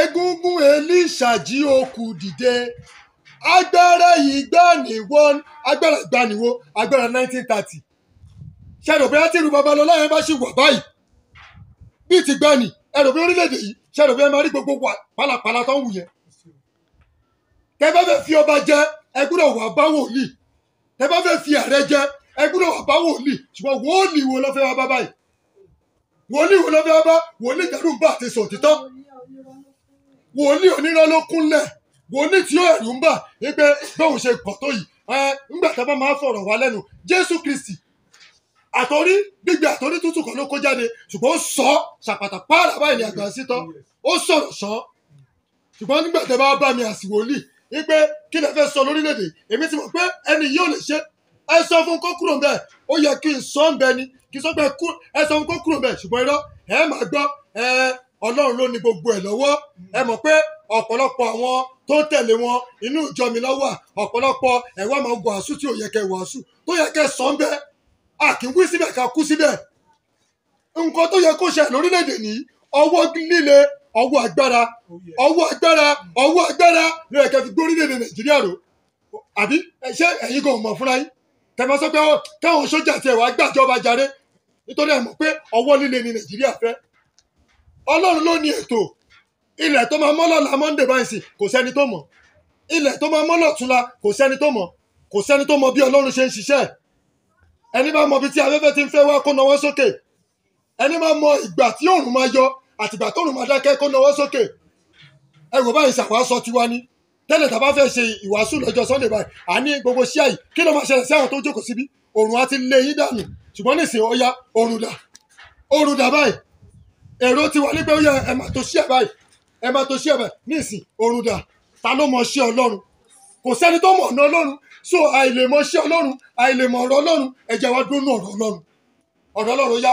egungun elisha jí òkú dìde. Agbára ìgbaniwọ agbára ìgbaniwọ agbára nineteen thirty. Ṣàdọ̀ bóyá tí irú babalọ́lá yẹn bá ṣì wà báyìí? Bíi ti gbani ẹ̀rọ bí orílẹ̀-èdè yìí ṣàdọ̀ bóyá máa rí gbogbo wà pálapàla tó ń wù yẹn? Tẹ fi ọba jẹ ẹ gbọ́dọ̀ wà bá wòlíì. Tẹ fi ààrẹ jẹ ẹ gbọ́dọ̀ wà bá wòlíì. Ṣùgbọ́n wòlíì wo ló fẹ́ wá bá báyìí? Wòlíì wo ló fẹ́ bá? Wòlíì tẹ̀lú ń bá àti sòtítọ́ wòlíì onírọ́ ló kúnlẹ̀. Wòlíì tí ó ẹ̀rù ń bà wípé bóun ṣe pọ̀ tó yìí. Ẹ ńgbà tá a bá máa fọ̀rọ̀ wá lẹ́nu jésù kristi àtọ́rí gbígbé àtọ́rí tútù kan ló kó jáde ṣùgbọ́n ó sọ ṣàpàtà pààrà báyìí ní àgbà sítọ́ ó sọ̀rọ̀ sọ. Ṣùgbọ́n nígbà tẹ́ bá bá mi àsìwò lì wípé kí lè fẹ́ sọ lórílẹ̀‐èdè? Èmi ti mọ̀ pé ẹni yóò lè ṣe. Ẹ sọ fún kó kúrò bẹ́ẹ̀ ó yẹ kí n sọ ń bẹ ni. Kí n sọ pé ẹ sọ fún kó kúrò bẹ́ẹ̀ ṣùgbọ́n irọ́ ẹ máa gbọ́. Ẹ ọlọ́run ló ní gbogbo ẹ̀ lọ́wọ́. Ẹ mọ̀ pé ọ̀pọ̀lọpọ̀ àwọn tó ń tẹ̀lé wọn inú ìjọ mi lọ́wọ́ ọ̀pọ̀lọpọ̀ ẹ̀wọ́ máa wàásù tí ò yẹ kẹ́ wàásù tó yẹ kẹ́ sọ ń bẹ́ẹ̀ a kì í wí síbẹ̀ ká kú síbẹ̀. Nǹkan tó yẹ kó ṣe lórílẹ̀‐èdè ní ọwọ́ líle ọwọ́ agbára ọwọ́ agbára ọwọ́ agbára ló yẹ kẹ́ fi gbé orílẹ̀‐èdè nàìjíríà ró. Àbí? Ṣé ẹ̀yin kò mọ̀ fúnra yín. Tẹ̀mọ́ sọ pé káwọn sójà tiẹ̀ wá gbàjọba jàre. Nítorí ẹ̀ mọ̀ pé ọwọ́ líle ni nàìjíríà fẹ́ ọlọ́run ló ní ètò. Ilẹ̀ tó máa mọ́ lọ́la monday báyìí sì kò sẹ́ni tó mọ̀. Ilẹ̀ tó máa mọ́ lọ́túnla kò sẹ́ni tó mọ̀. Kò sẹ́ni tó mọ̀ bí ọlọ́run ṣe ń ṣiṣẹ́. Ẹni bá mọ ibi tí afẹ́fẹ́ ti ń fẹ́ wá kó nawọ́ sókè. Ẹni bá mọ ìgbà tí òòrùn máa yọ àtìgbà tó òòrùn máa dákẹ́ kó nawọ́ sókè. Ẹ wò báyìí ṣàwásọ tiwa ni. Tẹ́lẹ̀ tá a bá fẹ́ ṣe ìwàásù lọ́jọ́ sunday báyìí à ní gbogbo ṣíà yìí. Kí ló máa ṣẹlẹ̀ sí àwọn tó jókòó síbí? Òòrùn á ti lé yín dànù. Ṣùgbọ́n nísìnyí ó yá òòrùn dà. Òòrùn dà báyìí èrò ti wà ní ó yẹ ẹ máa tó ṣíà báyìí. Ẹ máa tó ṣíà báyìí. Nísìnyí òòrùn dà. Ta ló mọ ṣé ọlọ́run? Kò sẹ́ni tó mọ̀ ọ̀nà ọlọ́run. So àìlèmọ̀ ṣé ọlọ́run àìlèmọ̀ ọ̀rọ̀ ọlọ́run ẹ jẹ́ wá dúnú ọ̀rọ̀ ọlọ́run. Ọ̀rọ̀ ọlọ́run yá.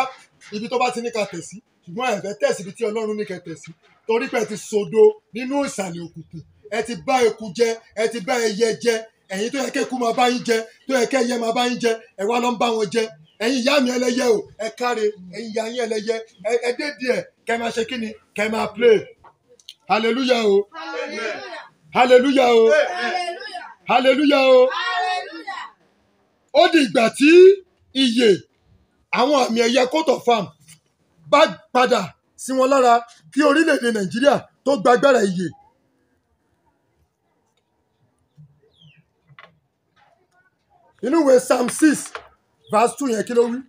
Ibi tó bá ti ní ká tẹ̀sí ṣùgbọ́n ẹ̀fẹ́ tẹ̀sí ibi tí ọlọ́run ní ká tẹ̀sí torí pé ẹ ti sodo nínú ìsàlẹ̀ òkùnkùn ẹ ti bá eku jẹ ẹ ti bá ẹyẹ jẹ ẹ̀yin tó yẹ eku máa bá yín jẹ tó yẹ kí ẹyẹ máa bá yín jẹ ẹ wá lọ ń bá wọn jẹ ẹ̀yin ìyá mi ẹlẹ́yẹ o ẹ káre. Ẹ̀yin ìyá yín ẹlẹ́yẹ ẹ dé díẹ̀ kẹ́ máa ṣe kí ni kẹ́ máa play. Hallelujah o. Hallelujah o. Hallelujah o. Ó di ìgbà tí iye àwọn àmì ẹ̀yẹ coat of farm bá padà sí wọn lára kí orílẹ̀-èdè nàìjíríà tó gbàgbára iye. inú ìwé psalm six verse two yẹn kí ló wí.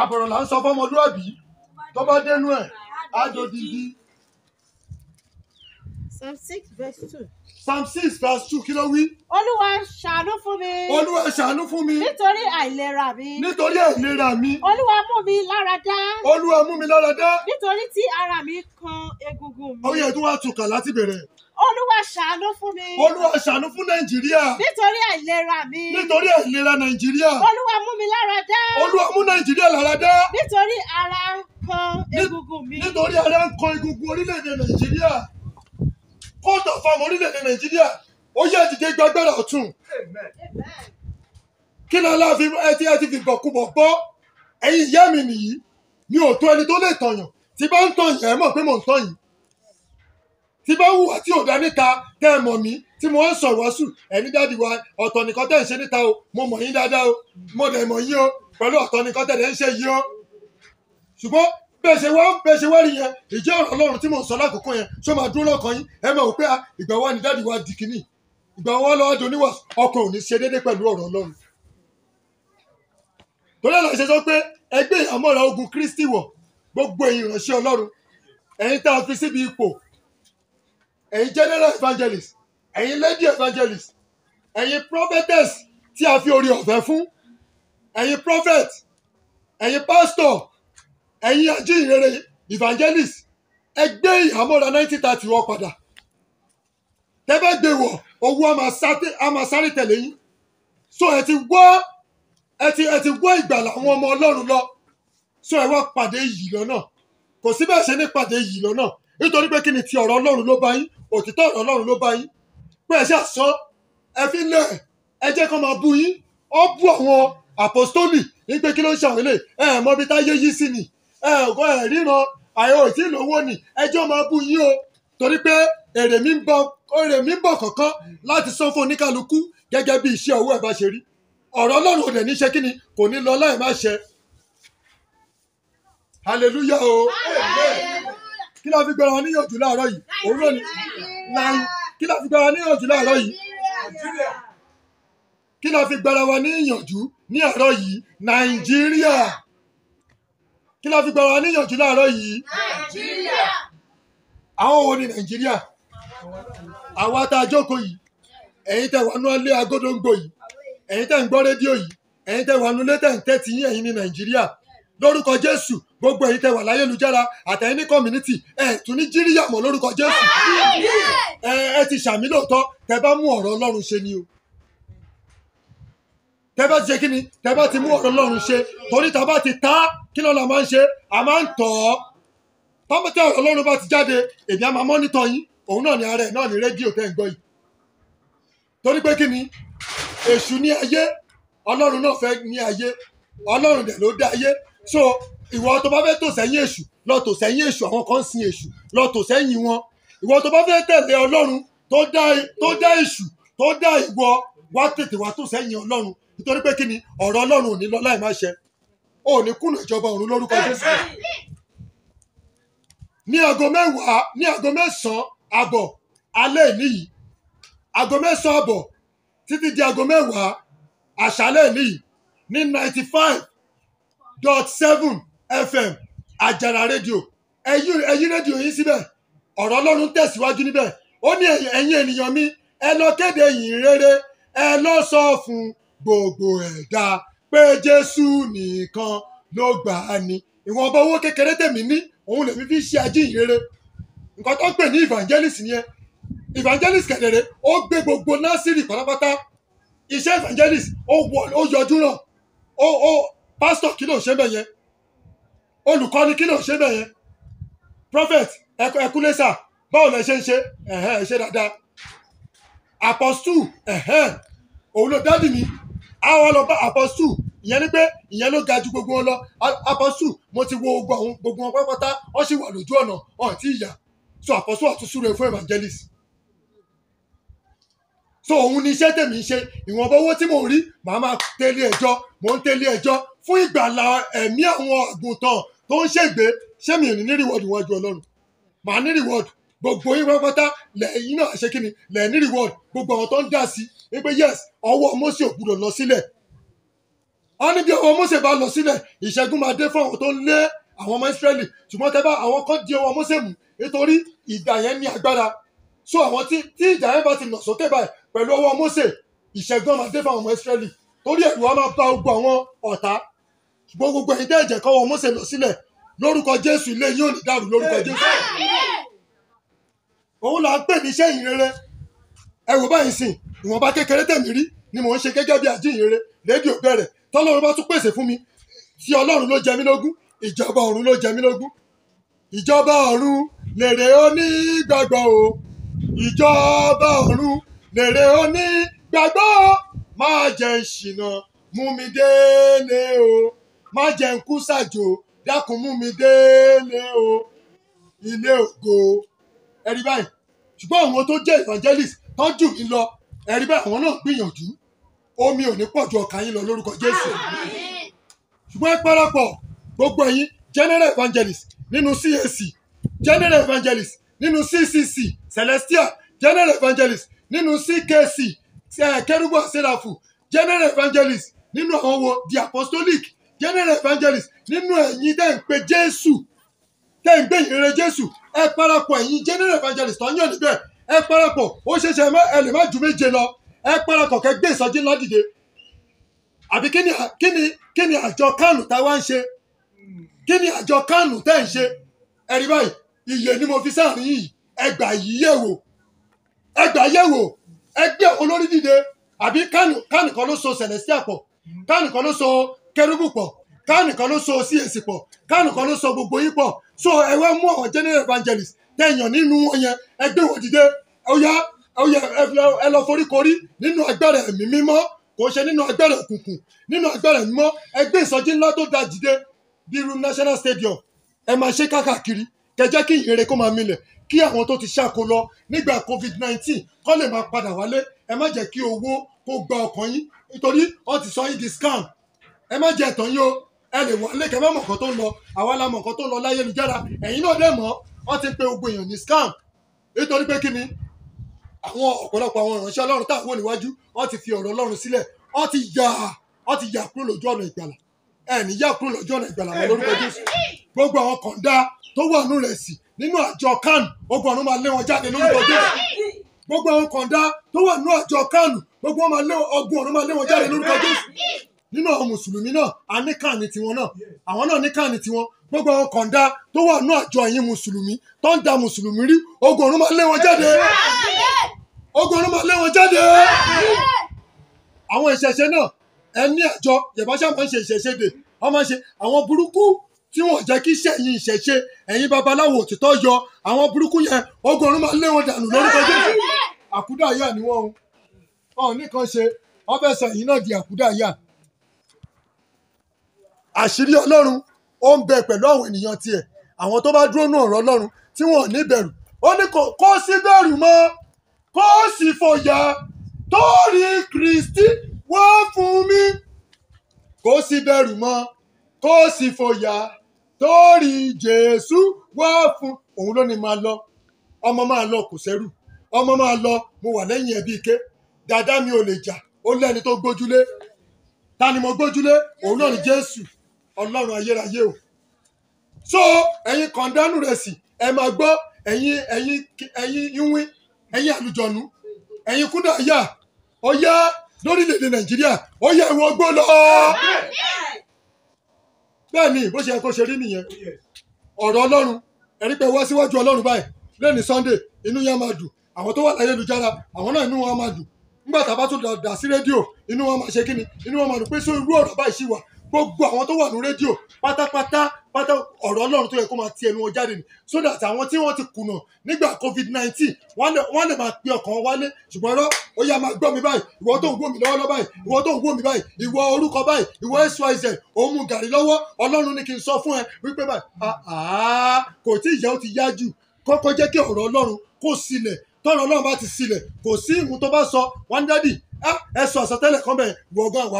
àbọ̀rọ̀ là ń sọ fọmọlúàbí tó bá dénú ẹ̀ á dòdìdí. Psalm six verse two. psalm six verse two kí ló wí. Olúwa ṣàánú fún mi. olúwa ṣàánú fún mi Nítorí àìlera mi. nítorí àìlera mi Olúwa mú mi lára dá. olúwa mú mi lára dá. Nítorí tí ara mi kan egungun mi. ó yẹ tó wá tukà láti bẹ̀rẹ̀. Olúwa ṣàánú fún mi. olúwa ṣàánú fún nàìjíríà. Nítorí àìlera mi. nítorí àìlera nàìjíríà. Olúwa mú mi lára dá. olúwa mú nàìjíríà lára dá. Nítorí ara kan egungun mi. nítorí ara ń kan egungun orílẹ̀-èdè nàìjíríà. Kóòtù fáwọn orílẹ̀-èdè nàìjíríà. Ó yẹ dìde gbàgbára ọ̀tún. Kí ni aláàfin ẹtí ẹtí fi bọ̀kúbọ̀ bọ́ ẹ̀yin ìyá mi nìyí. Mi ò tó ẹni tó lè tọ̀yàn. Tí bá ń tọ̀yàn ẹ mọ̀ pé mò ń tọ̀yìn tí bá hùwà tí ò dá níta tẹ́ ẹ mọ̀ mí tí mo ń sọ̀rọ̀ wàásù ẹni dáàdi wa ọ̀tọ̀ nìkan tẹ́ ń ṣe níta o mo mọ̀ yín dáadáa o mo dẹ̀ mọ̀ yín o pẹ̀lú ọ̀tọ̀ nìkan tẹ́ ń ṣe yìí o. Ṣùgbọ́n bẹ́ẹ̀ ṣe wá bẹ́ẹ̀ ṣe wá rí yẹn ìjẹ́ ọ̀rọ̀ ọlọ́run tí mò ń sọ lákòókò yẹn ṣó máa dúró lọ́kàn yín? Ẹ mọ̀ pé ìgbà wa ni dáàdi wa di kínní ìgbà wa lọ́wọ́ di oníwà ọkàn ò ní ṣe déédéé pẹ̀lú ọ̀rọ̀ ọlọ́run. Torí ẹ̀ ṣe sọ pé ẹgbẹ́ ìhámọ́ra ogun kristi wọ̀ gbogbo ìránṣẹ́ ọlọ́run ẹ̀yin tá a fi síbi ipò ẹ̀yin general evangelist ẹ̀yin lady evangelist ẹ̀yin prophetess tí a fi orí ọ̀fẹ́ fún ẹ̀yin prophet ẹ̀yin pastor ẹ̀yin ajínrere evangelist ẹgbẹ́ ìhámọ́ra nineteen thirty wọ́ padà. Tẹ́fẹ́ gbé wọ̀ owó a máa sáré- tẹ̀lé yín. So ẹ ti wọ́ ẹ ti ẹ ti wọ́ ìgbàlà àwọn ọmọ ọlọ́run lọ. So ẹ wá pàdé yìí lọ́nà. Kò sí bẹ́ẹ̀ ṣe ní pàdé yìí lọ́nà. Nítorí pé kí ni ti ọ̀rọ̀ ọlọ́run ló bá yín òtítọ́ ọ̀rọ̀ ọlọ́run ló bá yín. Pé ẹ ṣe àsọ ẹ fi lẹ̀ ẹ jẹ́ kó máa bú yín. Ó bú àwọn àpòstólì ní pé kí ló ń ṣàwọn ilé ẹ mọ ibi táyé yí sí ni. Ẹ ọgọ ẹ ríran. Àyè ò tí ì lówó ni. Ẹjọ́ máa bú yín o. Torí pé èrè mi ń bọ̀ èrè mi ń bọ̀ kọ̀ọ̀kan láti san fún oníkálukú gẹ́gẹ́ bí iṣẹ́ owó ẹ̀ bá ṣe rí. Ọ̀rọ̀ ọlọ́run ò dẹ̀ ní ṣe kí ni? Kò ní lọ láì má ṣe. Hallelujah o kí la fi gbára wa níyànjú láàárọ̀ yìí? Náà ni. Nàì- kí la fi gbára wa níyànjú láàárọ̀ yìí? Kí la fi gbára wa níyànjú ní àárọ̀ yìí? Nàìjíríà. Kí la fi gbára wa níyànjú láàárọ̀ yìí? Àwọn wo ni nàìjíríà? Àwa tá a jókòó yìí ẹ̀yin tẹ́ wà nú alẹ́ agódóńgbò yìí ẹ̀yin tẹ́ ń gbọ́ rédíò yìí ẹ̀yin tẹ́ wà nú létẹ̀ ń tẹ́tí yín ẹ̀yin ní nàìjíríà lórúkọ jésù gbogbo ẹ̀yin tẹ́ wà láyélujára àtẹ̀yin ní kọ́mínítì ẹ̀ tún ní jíríyà mọ́ lórúkọ jésù. Ẹ ẹ ti ṣàmì lóòótọ́ tẹ́ bá mú ọ̀rọ̀ ọlọ́run ṣe ni o. Tẹ́ bá ti ṣe kí ni? Tẹ́ bá ti mú ọ̀rọ̀ ọlọ́run ṣe. Torí tá a bá ti ta kí ló la máa ń ṣe? A máa ń tọ̀ ọ́. Tọ́mọtẹ́ ọ̀rọ̀ ọlọ́run bá ti jáde èmi á mọ́nítọ̀ yín. Òun náà ni ara ẹ̀ náà ni rédíò tẹ́ ń gbọ́ yìí. Torí pé kí ni? Èṣù ní ayé. Ọlọ́run náà fẹ́ ní ayé. Ọlọ́run dẹ̀ ló dá ayé so ìwọ tó bá fẹ́ tò sẹ́yìn èṣù lọ tò sẹ́yìn èṣù àwọn kan sin èṣù lọ tò sẹ́yìn wọn. Ìwọ tó bá fẹ́ tẹ̀lé ọlọ́run tó dá èṣù tó dá ìwọ wá tètè wá tò sẹ́yìn ọlọ́run. Nítorí pé kí ni? Ọ̀rọ̀ ọlọ́run ò ní lọ láì má ṣẹ. Ò ní kùnà ìjọba ọ̀run lórúkọ jésù. ní aago mẹ́wàá ní aago mẹ́sàn-án àbọ̀ alẹ́ níyì aago mẹ́sàn-án àbọ̀ títí di aago mẹ́wàá àṣálẹ́ níyì ní ninety five dot seven fm àjàrà rédíò ẹ̀yí rédíò yín síbẹ̀. Ọ̀rọ̀ ọlọ́run tẹ̀síwájú níbẹ̀. Ó ní ẹ̀yin ẹ̀yin ènìyàn mi ẹ lọ kéde ìyìn rere ẹ lọ sọ fún gbogbo ẹ̀dá pé jésù nìkan ló gbà á ní ìwọ̀nba owó kékeré tèmi ní òun lèmi fi ṣe ajíhìn rere. Nǹkan tó ń pè ní evangelist nìyẹn evangelist kẹ̀dẹ̀rẹ̀ ó gbé gbogbo násìrì pátápátá. Iṣẹ́ evangelist ó yọjú náà ó ó pásítọ̀ kí ló ń ṣe bẹ́ẹ̀ yẹn? Olùkọ́ni kí ló ń ṣe bẹ́ẹ̀ yẹn? Prophet ẹ kúlé sà. Báwo lẹ ṣe ń ṣe? Ẹ ṣe dáadáa. Ẹ̀hẹ́n òun ló dádì mi. Àwọn lọ bá apostle. Ìyẹn ni pé ìyẹn ló ga ju gbogbo wọn lọ. A- apostle mo ti wo gbogbo àwọn gbogbo wọn pátápátá wọn sì wà lójú ọ̀nà ọ̀hún tí ìyá so apostle àtúnṣúre fún evangelist. So òun ni iṣẹ́ tèmi ń ṣe. Ìwọ̀nba owó tí mò ń rí màá máa tẹ̀lé ẹjọ́. Mò ń tẹ̀lé ẹjọ́ fún ìgbàlá ẹ̀mí àwọn àgùntàn tó ń ṣègbè. Ṣé mi ò ní ní reward iwájú ọlọ́run? Màá ní reward. Gbogbo yín pátápátá lẹ́yìn náà ṣe kí ni? Lẹ́yìn ní reward. Gbogbo àwọn tó ń dá sí i pé yes ọwọ́ Mósè ò gbúdọ̀ lọ sílẹ̀. Wọ́n ní bí ọwọ́ Mósè bá lọ sílẹ̀ ìṣẹ́gun máa dé fún àwọn tó ń lé àwọn ọmọ Ísírẹ́lì. Ṣùgbọ́n tẹ́ bá àwọn kan di ọwọ́ Mósè mú nítorí ìdà yẹn ní agbára. So àwọn tí ìjà yẹn bá ti nà sókè báyìí pẹ̀lú ọwọ́ Mósè ìṣẹ́gun máa dé fún àwọn ọmọ Ísírẹ́lì. Torí ẹ̀rù á máa bá gbogbo àwọn ọ̀tá ṣùgbọ́n gbogbo ẹ̀yin tẹ́ ẹ̀jẹ̀ kọ́wọ́ Mósè lọ sílẹ̀ lórúkọ Jésù ilé yóò ní dàrú lórúkọ Jésù. Òun là ń pè ní iṣẹ́ ìyìnrere. Ẹ wò báyìí sìn ìwọ̀nba kékeré tẹ̀mí rí ni mò ń ṣe gẹ́gẹ́ bí àjíǹrere rédíò bẹ̀rẹ̀. Tọ́lọ́run bá tún pèsè fún mi tí ọlọ́run ló jẹ mí lógún ìjọba ọ̀run ló jẹ mí lógún. Ìjọba ọ̀run lèrè onígbàgbọ́ o. Ìjọba ọ̀run lèrè onígbàgbọ́. O má jẹ́ ń ṣìnà mú mi délé o má jẹ́ ń kú sàjò dákun mú mi délé o. Ilé ògo. Ẹ̀rí báyìí. Ṣùgbọ́n àwọn tó jẹ́ evangelist tó jù mí lọ ẹ̀rí báyìí àwọn náà gbìyànjú. Omi ò ní pọ̀ ju ọkàn yín lọ lórúkọ Jésù. Ṣùgbọ́n ẹ parapọ̀ gbogbo ẹ̀yin general evangelist nínú CAC general evangelist nínú CCC Celestial general evangelist nínú CKC Kérúbù Sẹ́ráfù general evangelist nínú àwọn wo the apostolic general evangelist nínú ẹ̀yin tẹ́ ń pe Jésù tẹ́ ń gbé ìrere Jésù ẹ parapọ̀ ẹ̀yin general evangelist tó ń yàn níbẹ̀. Ẹ parapọ̀ ó ṣeé ṣe ẹ lè má ju méje lọ. Ẹ parapọ̀ kẹ́ gbé ìsọjí ńlá dìde. Àbí kí ni kí ni kí ni àjọ kánù tá a wá ń ṣe? Kí àjọ kánù tẹ́ ń ṣe? Ẹ̀rí báyìí iye ni mo fi sáàrin yìí. Ẹgbà yìí yẹ̀ wò. Ẹgbà yẹ̀ wò. Ẹgbẹ́ olórí dìde. Àbí kánù kánù kan ló so celestial pọ̀. Kánù kan ló so kérúbù pọ̀ kánù kan ló so CAC pọ̀ kánù kan ló so gbogbo yín pọ̀. So ẹ wá mú àwọn general evangelist tẹ̀yàn nínú wọn yẹn ẹgbẹ́ wọn dìde. Ó yá ó yá ẹ lọ- ẹ foríkorí nínú agbára ẹ̀mí mímọ́. Kò ṣe nínú agbára òkùnkùn nínú agbára ẹ̀mí mímọ́. Ẹgbẹ́ ìsọjí ńlá tó da dìde bí irú national stadium. Ẹ máa ṣe káàkiri. Kẹjẹ kí ìyìnrere kó máa milẹ̀ kí àwọn tó ti ṣàkó lọ nígbà covid nineteen kọ́ lè máa padà wálé. Ẹ má jẹ́ kí owó kó gba ọkàn yín. Nítorí wọ́n ti sọ yín di scam ẹ má jẹ ẹ̀tàn yín o. Ẹ lè wọlé kẹ má mọ̀ nǹkan tó ń lọ. Àwa la mọ̀ nǹkan tó ń lọ láyélujára. Ẹ̀yin náà dẹ̀ mọ̀. Wọ́n ti pe gbogbo èèyàn ní scam. Nítorí pé kí ni? Àwọn ọ̀pọ̀lọpọ̀ àwọn ìránṣẹ́ ọlọ́run tá à ń wò níwájú wọ́n ti fi ọ̀rọ̀ ọlọ́run sílẹ̀. Wọ́n ti yà wọ́n ti yà kúrò lójú ọ̀nà ìgbàlà. Ẹ ní yà kúrò lójú ọ̀nà ìgbàlà wọn lórúkọ jésù. Gbogbo àwọn kọ̀ǹda tó wà nù rẹ̀ sí nínú àjọ kan gbogbo ọ̀run máa lé wọn jáde lórúkọ jésù. Gbogbo àwọn kọ̀ǹda tó wà nù àjọ kan gbogbo wọn máa lé ọgbọ̀n máa lé wọn jáde nínú àwọn mùsùlùmí náà a ní kàní tiwọn náà. Àwọn náà ní kàní tiwọn. Gbogbo àwọn kọ̀ǹda tó wà nù àjọ ẹ̀yin mùsùlùmí tó ń da mùsùlùmí rí ogun ọ̀run máa lé wọn jáde. Ogun ọ̀run máa lé wọn jáde. Àwọn ìṣẹ̀ṣe náà ẹ ní àjọ yẹ̀báṣà máa ń ṣe ìṣẹ̀ṣe dè. Wọ́n máa ń ṣe àwọn burúkú tí wọ́n jẹ́ kí sẹ́yìn ìṣẹ̀ṣe. Ẹ̀yin babaláwo òtítọ́ yọ àwọn burúkú yẹn ogun ọ̀run máa lé wọn dànù lórúkọ Jésù. Àkúdàáyà ni wọ́n o. Ọ̀ nìkan ṣe. Sọ ẹ̀yin náà di àkúdàáyà àṣírí Ọlọ́run ó ń bẹ pẹ̀lú àwọn ènìyàn tiẹ̀. Àwọn tó bá dúró nù ọ̀rọ̀ Ọlọ́run tí wọn ò ní bẹ̀rù ó ní kó sí bẹ̀rù mọ́ kó sì fòyà. Torí Kristi wá fún mi. Kó sì bẹ̀rù mọ́ kó sì fòyà. Torí Jésù wá fún òun ló ní máa lọ. Ọmọ máa lọ kò sẹ́rù. Ọmọ máa lọ mo wà lẹ́yìn ẹbí ike. Dàdá mi ò lè jà ó lẹ́ni tó gbójúlé. Ta ni mo gbójúlé? Òun náà ni Jésù Ọlọ́run ayérayé o. So ẹ̀yin kọ̀ǹdánù rẹ̀ sì ẹ máa gbọ́ ẹ̀yin ẹ̀yin ẹ̀yin ìwín ẹ̀yin àlùjọ̀nù ẹ̀yin kúndà yà ó yá lórílẹ̀‐èdè Nàìjíríà yẹ ìwọ gbó lọ. bẹ́ẹ̀ ni bó ṣe yẹ kó ṣe rí nìyẹn. Ọ̀rọ̀ Ọlọ́run ẹ̀rí pé wá síwájú Ọlọ́run báyìí. Lẹ́ni Sunday inú yẹn máa dùn. Àwọn tó wà láyélujára àwọn náà inú wọn máa dùn. Nígbà tá a bá tún dà- sí rédíò inú wọn máa ṣe kíni inú wọn máa dùn pé sọ irú ọ̀rọ̀ báyìí ṣì wà gbogbo àwọn tó wà ní rédíò pátápátá pátá ọ̀rọ̀ ọlọ́run tó yẹ kó máa ti ẹnu wọn jáde ni. So that àwọn tí wọ́n ti kùnà nígbà covid nineteen wọ́n lè máa pe ọkàn wálé. Ṣùgbọ́n rọ́ ó yá máa gbọ́ mi báyìí. Ìwọ tó ń gbọ́ mi lọ́wọ́lọ́wọ́ báyìí ìwọ tó ń gbọ́ mi báyìí ìwọ orúkọ báyìí ìwọ xyz òun mu gàrí lọ́wọ́. Ọlọ́run ní kí n sọ fún ẹ wípé báyìí kò tí ìyá ó ti yá jù. Kọ́kọ́ jẹ́ kí ọ̀rọ̀ ọlọ́run kó sílẹ̀ tọ́rọ̀ ọlọ́run bá ti sílẹ̀ kò sí ìhun tó bá sọ. Wọn dádì ẹ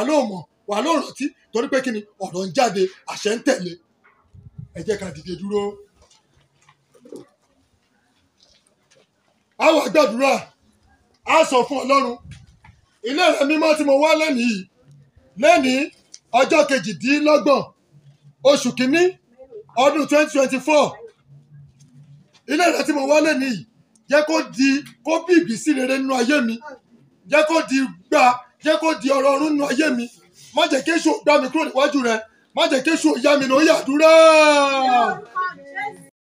lóò mọ̀ wà lóò rántí? Torí pé kí ni? Ọ̀rọ̀ ń jáde àṣẹ ń tẹ̀lé. Ẹ jẹ́ ká dìde dúró. a wà gbàdúrà. A sọ fún ọlọ́run. Ilé rẹ mímọ́ tí mo wá lẹ́nìí yìí lẹ́nìí ọjọ́ kejìdínlọ́gbọ̀n oṣù kínní ọdún twenty twenty four ilé rẹ tí mo wá lẹ́nìí yìí jẹ́ kó di kó bí ìbísí rere nínú ayé mi. Jẹ́ kó di gbà jẹ́ kó di ọ̀rọ̀ ọ̀run nínú ayé mi má jẹ́ kí èṣù gbá mi kúrò níwájú rẹ má jẹ́ kí èṣù yá mi lórí àdúrà.